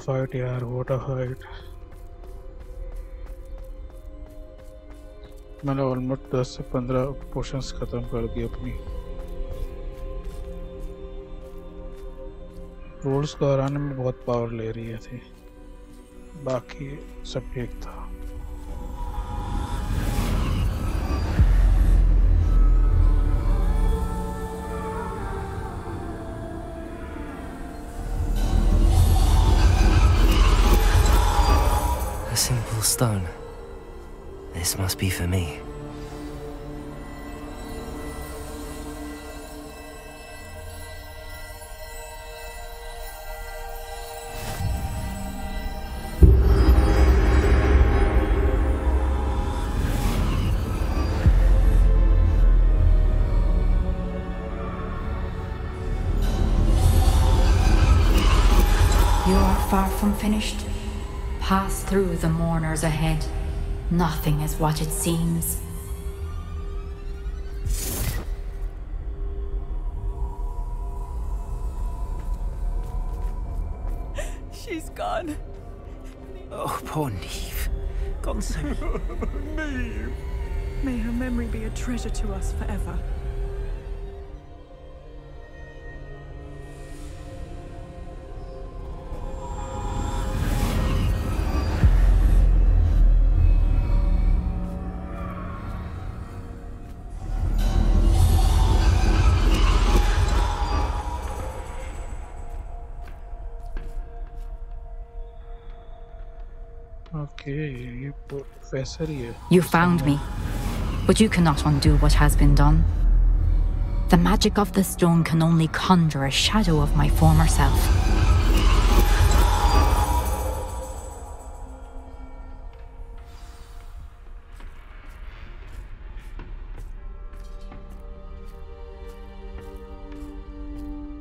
Speaker 1: Fight यार what a fight. मैंने almost 10 से पंद्रह potions खत्म कर दिए अपनी। Roles को हराने में बहुत पावर ले रही थी। बाकी सब ठीक था।
Speaker 3: Stone. This must be for me.
Speaker 2: You are far from finished. Pass through the mourners ahead. Nothing is what it seems.
Speaker 10: She's gone.
Speaker 11: Oh, poor Niamh. Gone so.
Speaker 10: Niamh. May her memory be a treasure to us forever.
Speaker 2: You found me, but you cannot undo what has been done. The magic of the stone can only conjure a shadow of my former self.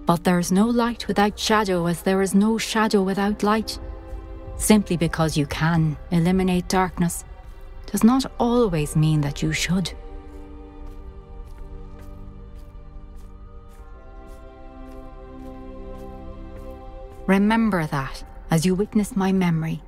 Speaker 2: But there is no light without shadow, as there is no shadow without light. Simply because you can eliminate darkness does not always mean that you should. Remember that as you witness my memory.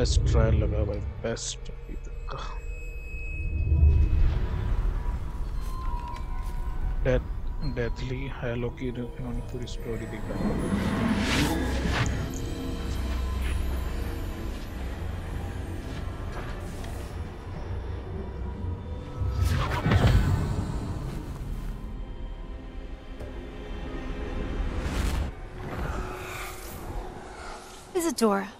Speaker 1: Best trial लगा भाई best अभी तक का death deathly hello की इन्होंने पूरी story दिखा
Speaker 19: Isidora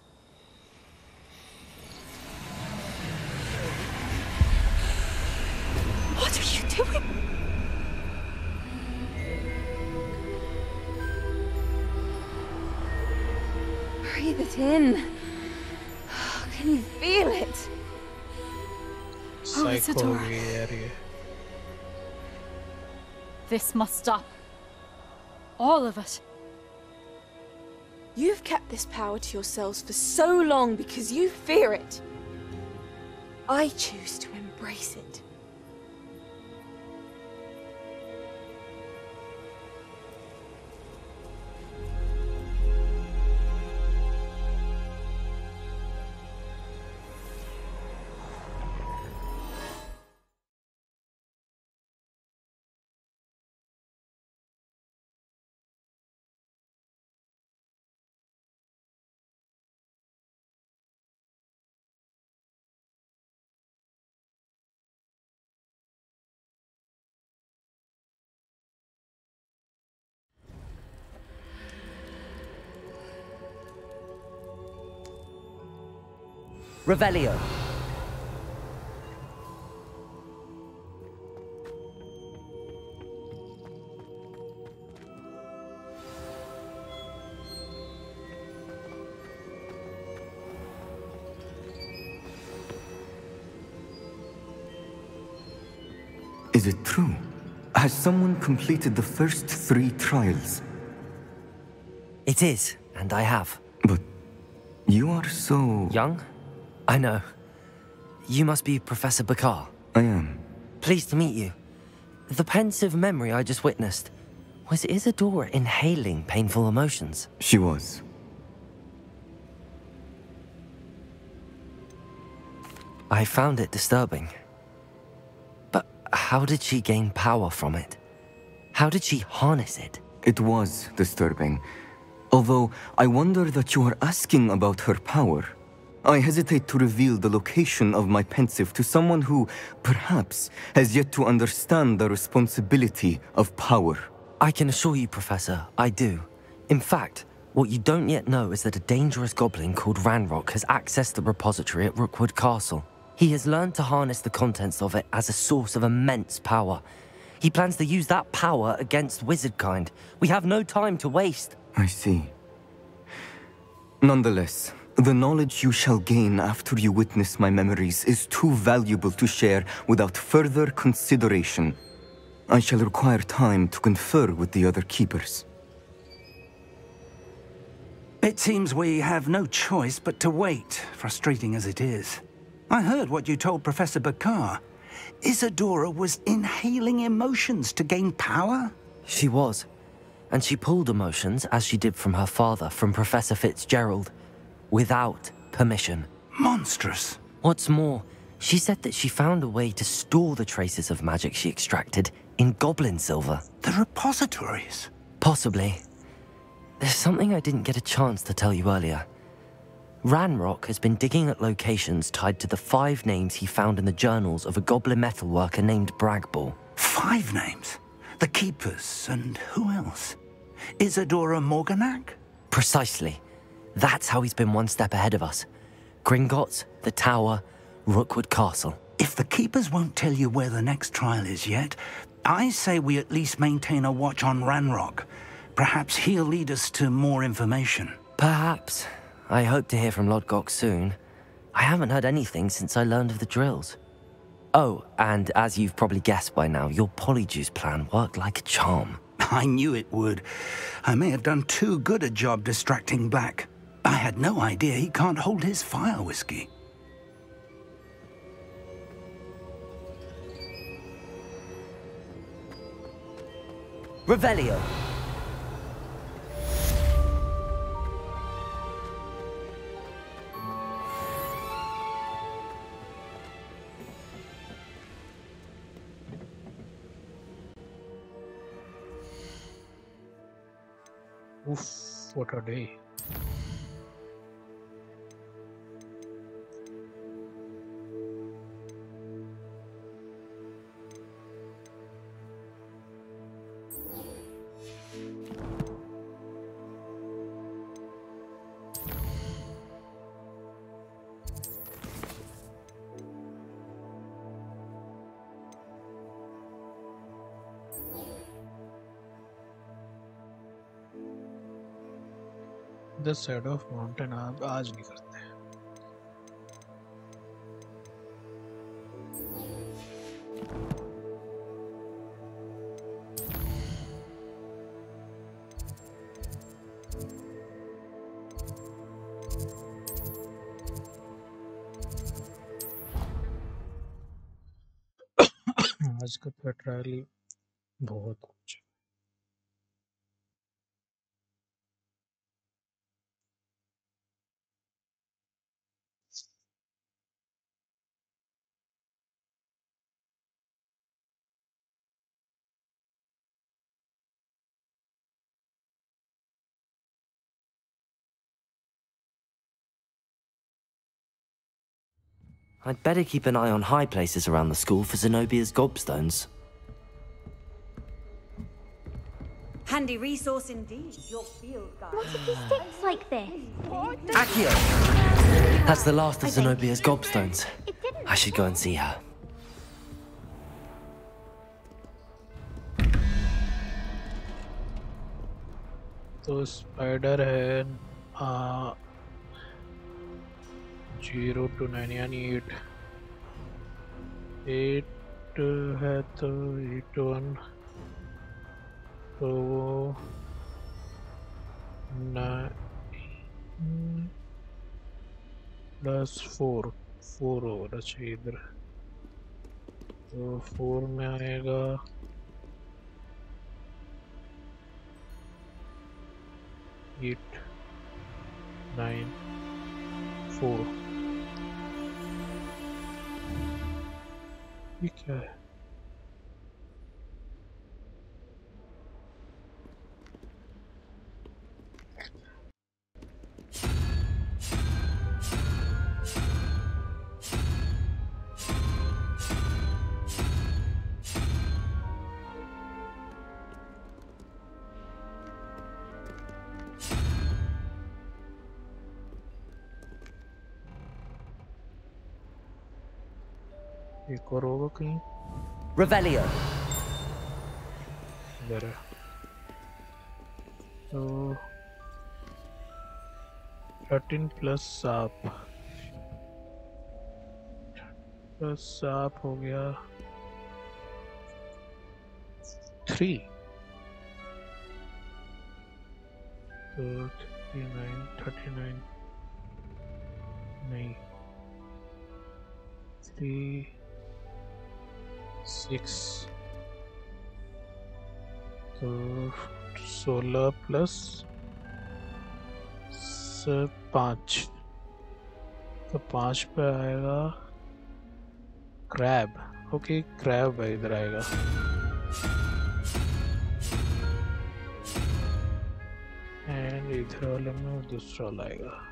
Speaker 19: What are you doing?
Speaker 10: Breathe it in. Oh, can you feel it?
Speaker 19: Oh.
Speaker 1: Psycho area.
Speaker 19: This must stop. All of it.
Speaker 10: You've kept this power to yourselves for so long because you fear it. I choose to embrace it.
Speaker 3: Revelio.
Speaker 20: Is it true? Has someone completed the first three trials?
Speaker 3: It is, and I have.
Speaker 20: But you are so...
Speaker 3: Young? I know. You must be Professor Bakar.
Speaker 20: I am.
Speaker 3: Pleased to meet you. The Pensieve memory I just witnessed. Was Isidora inhaling painful emotions?
Speaker 20: She was.
Speaker 3: I found it disturbing. But how did she gain power from it? How did she harness it?
Speaker 20: It was disturbing. Although I wonder that you are asking about her power. I hesitate to reveal the location of my Pensieve to someone who, perhaps, has yet to understand the responsibility of power.
Speaker 3: I can assure you, Professor, I do. In fact, what you don't yet know is that a dangerous goblin called Ranrock has accessed the repository at Rookwood Castle. He has learned to harness the contents of it as a source of immense power. He plans to use that power against wizardkind. We have no time to waste.
Speaker 20: I see. Nonetheless, the knowledge you shall gain after you witness my memories is too valuable to share without further consideration. I shall require time to confer with the other keepers.
Speaker 9: It seems we have no choice but to wait, frustrating as it is. I heard what you told Professor Bakar. Isidora was inhaling emotions to gain power?
Speaker 3: She was. And she pulled emotions, as she did from her father, from Professor Fitzgerald, without permission.
Speaker 9: Monstrous.
Speaker 3: What's more, she said that she found a way to store the traces of magic she extracted in goblin silver.
Speaker 9: The repositories?
Speaker 3: Possibly. There's something I didn't get a chance to tell you earlier. Ranrock has been digging at locations tied to the five names he found in the journals of a goblin metalworker named Bragball.
Speaker 9: Five names? The Keepers, and who else? Isidora Morganach?
Speaker 3: Precisely. That's how he's been one step ahead of us. Gringotts, the Tower, Rookwood Castle.
Speaker 9: If the Keepers won't tell you where the next trial is yet, I say we at least maintain a watch on Ranrock. Perhaps he'll lead us to more information.
Speaker 3: Perhaps. I hope to hear from Lodgok soon. I haven't heard anything since I learned of the drills. Oh, and as you've probably guessed by now, your Polyjuice plan worked like a charm.
Speaker 9: I knew it would. I may have done too good a job distracting Black. I had no idea he can't hold his fire whiskey.
Speaker 3: Revelio.
Speaker 1: Oof, what a day. The side of mountain आप आज नहीं करते हैं। आज का पेट्राली बहुत
Speaker 3: I'd better keep an eye on high places around the school for Zenobia's gobstones.
Speaker 21: Handy resource indeed, your field guide.
Speaker 8: What if he sticks like this?
Speaker 3: Accio! That's the last of Zenobia's gobstones. I should go and see her.
Speaker 1: तो spider है zero two nine, यानी eight. Eight है तो eight one. तो वो nine plus four. Four होना चाहिए इधर। तो फोर में आएगा। Eight, nine, four. Okay. और होगा कहीं?
Speaker 3: Revelio.
Speaker 1: इधर है तो थर्टीन प्लस साप प्लस साप हो गया थ्री तो थर्टी नाइन थर्टी नाइन नहीं। Three six. तो सोलह प्लस पाँच। तो पाँच पे आएगा क्रैब। ओके, क्रैब है, इधर आएगा। एंड इधर वाले में दूसरा वाला आएगा।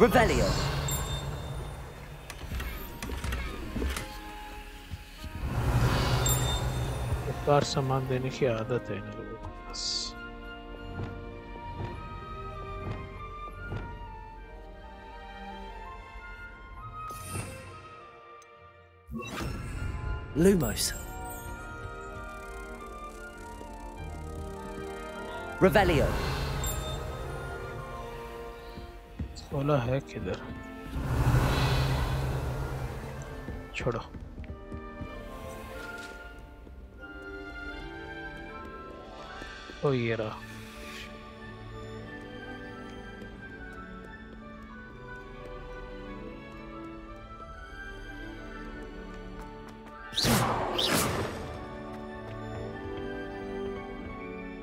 Speaker 3: Revelio.
Speaker 1: एक बार सामान देने की आदत है इन लोगों को बस
Speaker 3: Lumos. Revelio.
Speaker 1: सोलह है किधर छोड़ो ओ ये रहा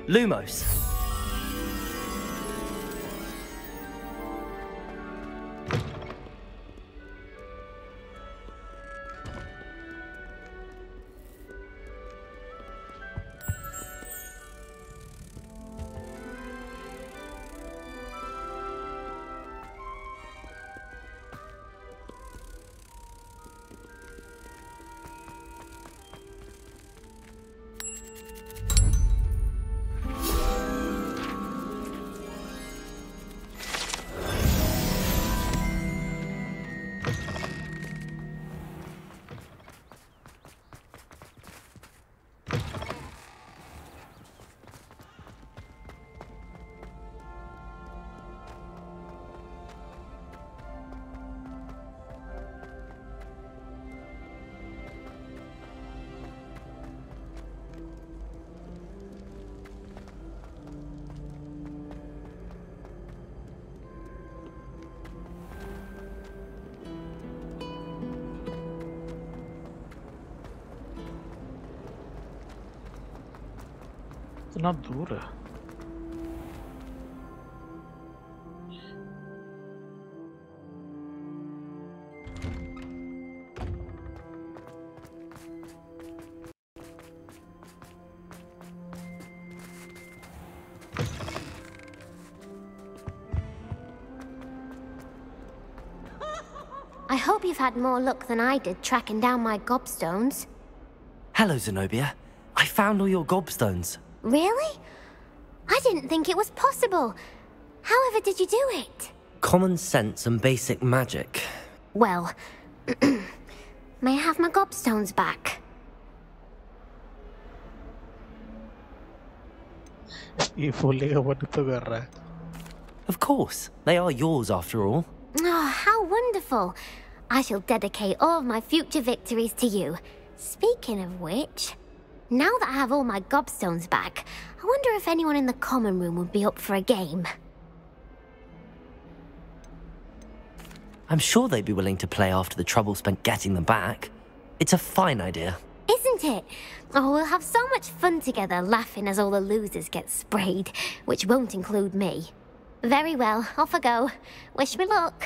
Speaker 3: Lumos.
Speaker 1: Assassinadura.
Speaker 8: I hope you've had more luck than I did tracking down my gobstones.
Speaker 3: Hello, Zenobia. I found all your gobstones.
Speaker 8: Really? I didn't think it was possible. However did you do it?
Speaker 3: Common sense and basic magic.
Speaker 8: Well, may I have my gobstones back?
Speaker 3: Of course, they are yours after all.
Speaker 8: Oh, how wonderful. I shall dedicate all of my future victories to you. Speaking of which now that I have all my gobstones back, I wonder if anyone in the common room would be up for a game.
Speaker 3: I'm sure they'd be willing to play after the trouble spent getting them back. It's a fine idea.
Speaker 8: Isn't it? Oh, we'll have so much fun together laughing as all the losers get sprayed, which won't include me. Very well, off I go. Wish me luck.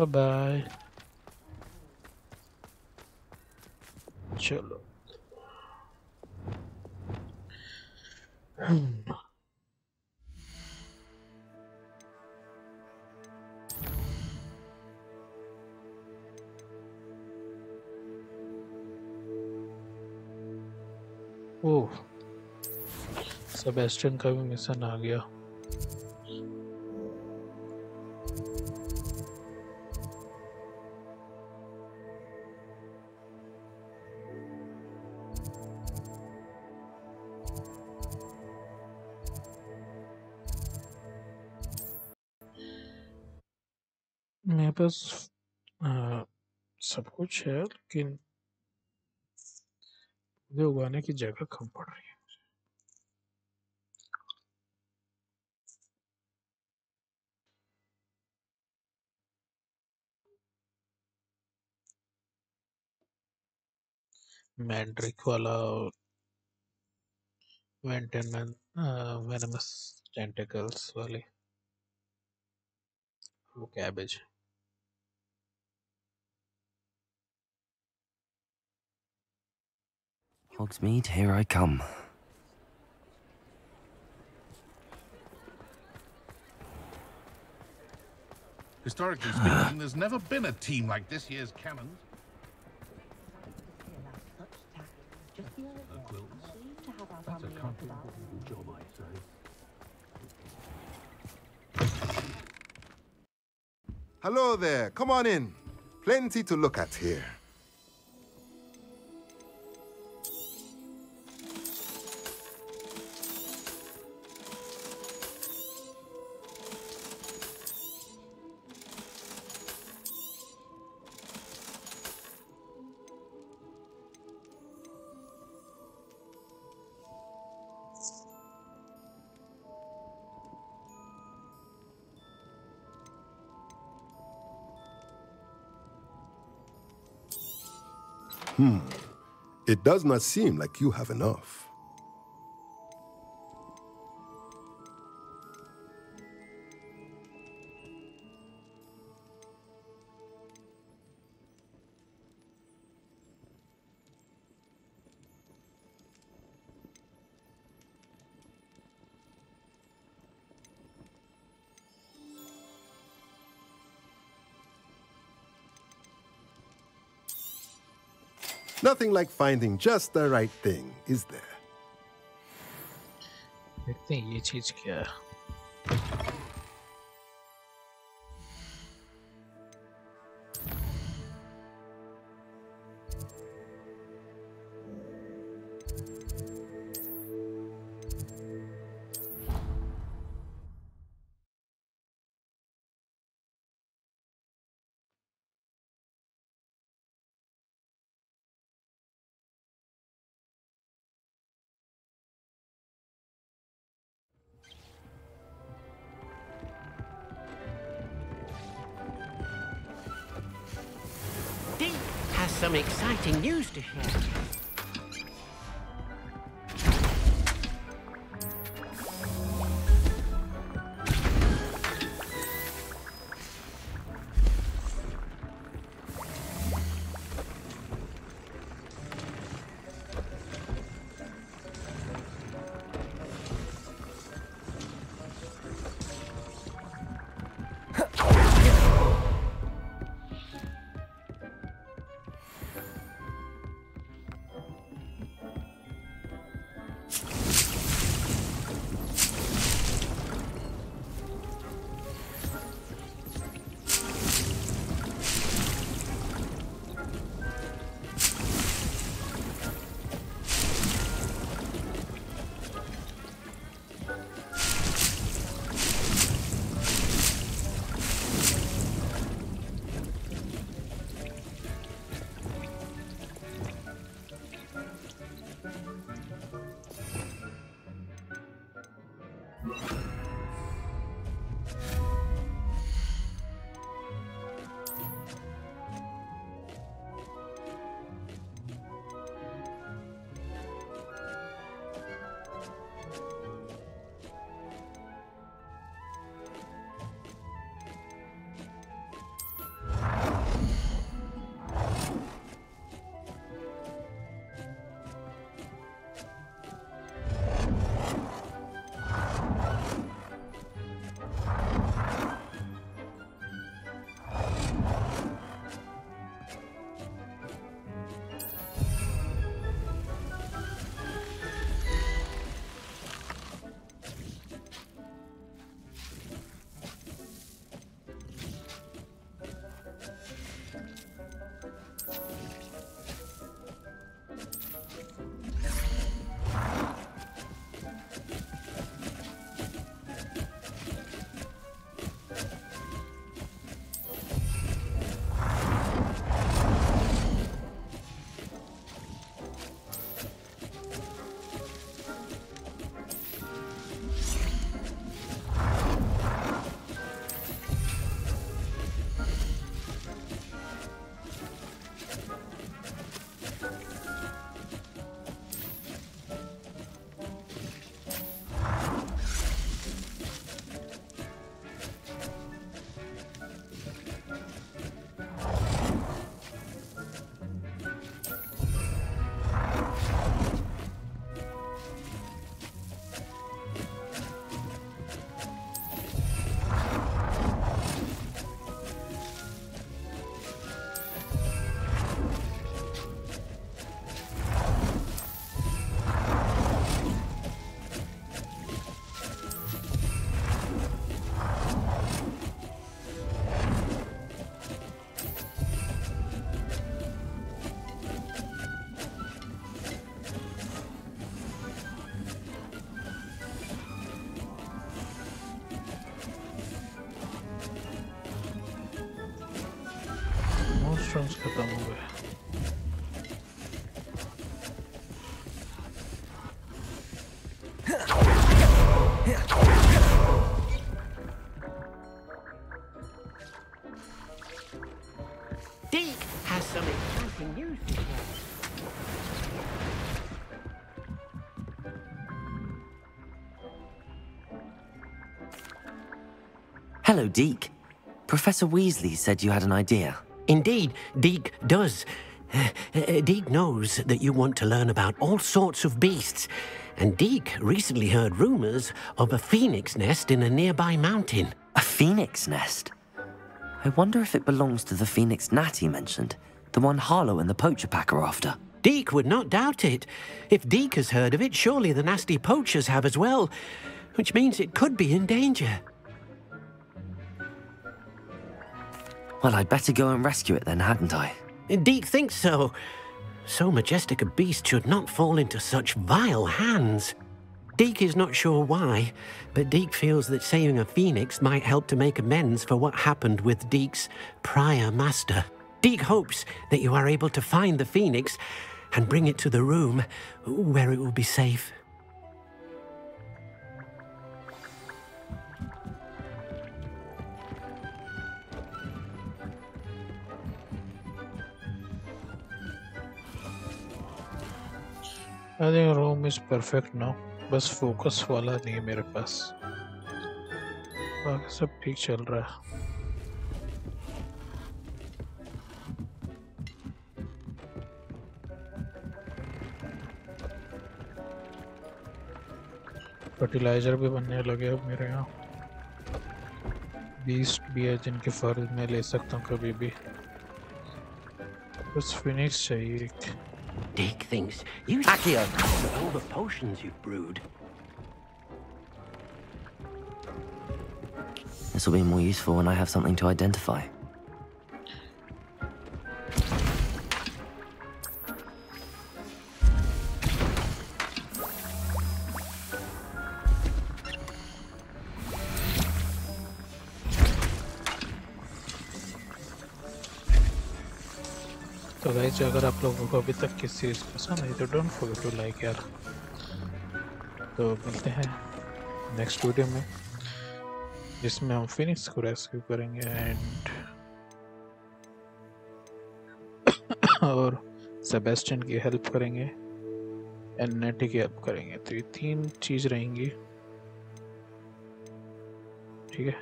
Speaker 1: Bye bye. चलो oh Sebastian का भी mission आ गया। कुछ है, लेकिन पौधे उगाने की जगह कम पड़ रही है। मैंड्रिक वाला वेंटेनन वेनमस टेंटिकल्स वाली वो cabbage
Speaker 3: Hogsmeade, here I come.
Speaker 7: Historically speaking, there's never been a team like this year's Cannons.
Speaker 17: That's a comfortable job, I say.
Speaker 22: Hello there. Come on in. Plenty to look at here. It does not seem like you have enough. Nothing like finding just the right thing, is there?
Speaker 1: देखते हैं ये चीज क्या है
Speaker 23: Exciting
Speaker 3: Hello, Deke. Professor Weasley said you had an idea.
Speaker 23: Indeed, Deke does. Uh, uh, Deke knows that you want to learn about all sorts of beasts, and Deke recently heard rumors of a phoenix nest in a nearby mountain.
Speaker 3: A phoenix nest? I wonder if it belongs to the phoenix Natty mentioned, the one Harlow and the poacher pack are after.
Speaker 23: Deke would not doubt it. If Deke has heard of it, surely the nasty poachers have as well, which means it could be in danger.
Speaker 3: Well, I'd better go and rescue it then, hadn't I?
Speaker 23: Deke thinks so. So majestic a beast should not fall into such vile hands. Deke is not sure why, but Deke feels that saving a phoenix might help to make amends for what happened with Deke's prior master. Deke hopes that you are able to find the phoenix and bring it to the room where it will be safe.
Speaker 1: I think room is perfect now. बस focus वाला नहीं है मेरे पास। बाकी सब ठीक चल रहा है। फर्टिलाइज़र भी बनने लगे अब मेरे यहाँ। बीस्ट भी है जिनके फ़र्ज़ मैं ले सकता हूँ कभी भी। बस फिनिक्स चाहिए
Speaker 23: Deke thinks you
Speaker 3: Accio.
Speaker 23: all the potions you've brewed.
Speaker 3: This will be more useful when I have something to identify.
Speaker 1: Guys अगर आप लोगों को अभी तक की सीरीज़ पसंद आई तो डोंट फॉरगेट टू लाइक यार। तो मिलते हैं नेक्स्ट वीडियो में, जिसमें हम फिनिक्स को रेस्क्यू करेंगे एंड और सेबेस्टियन की हेल्प करेंगे एंड नेटी की हेल्प करेंगे। तो ये तीन चीज़ रहेंगी। ठीक है?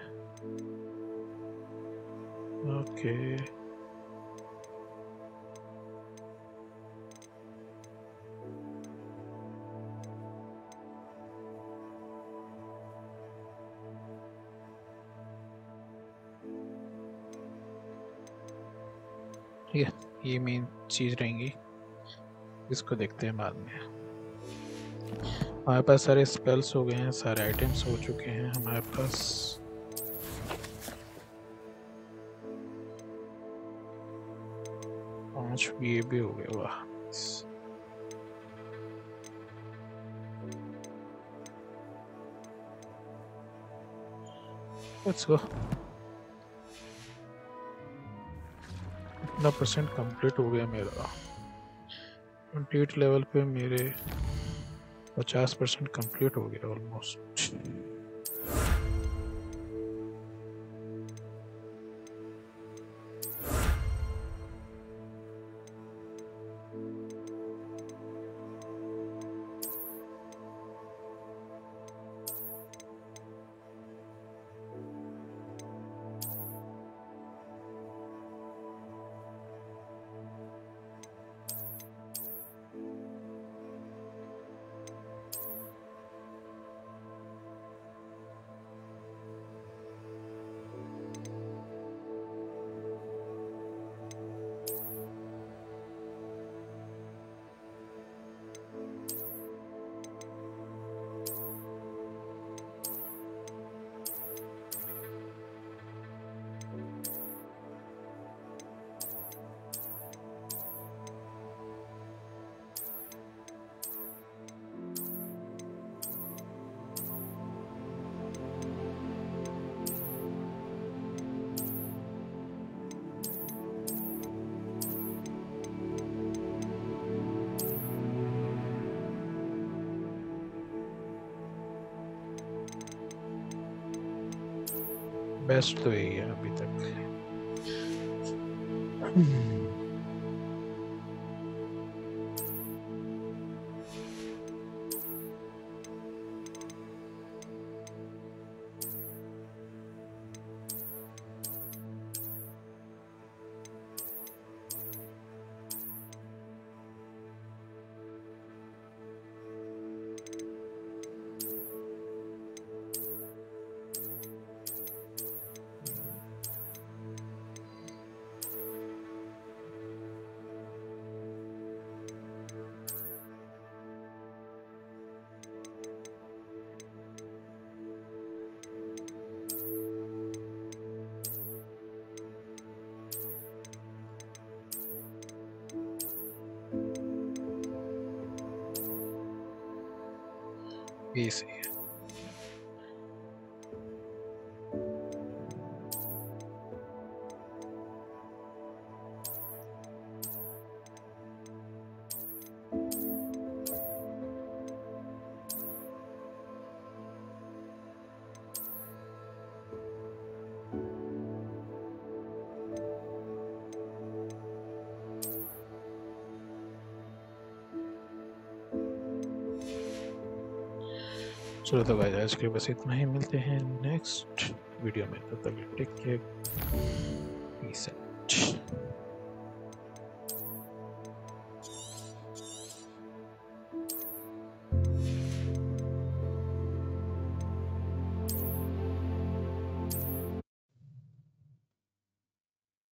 Speaker 1: Okay okay. ये मेन चीज़ रहेंगी। इसको देखते हैं बाद में। हमारे पास सारे स्पेल्स हो गए हैं, सारे आइटम्स हो चुके हैं हमारे पास। पाँच ये भी हो गए, वाह। Let's go. कितना परसेंट कंप्लीट हो गया मेरा। ट्वेंटी एट लेवल पे मेरे पचास परसेंट कंप्लीट हो गया ऑलमोस्ट abençoe तो चलो तो भाई आज के बस इतना ही, मिलते हैं नेक्स्ट वीडियो में, तब तक टेक केयर पीस आउट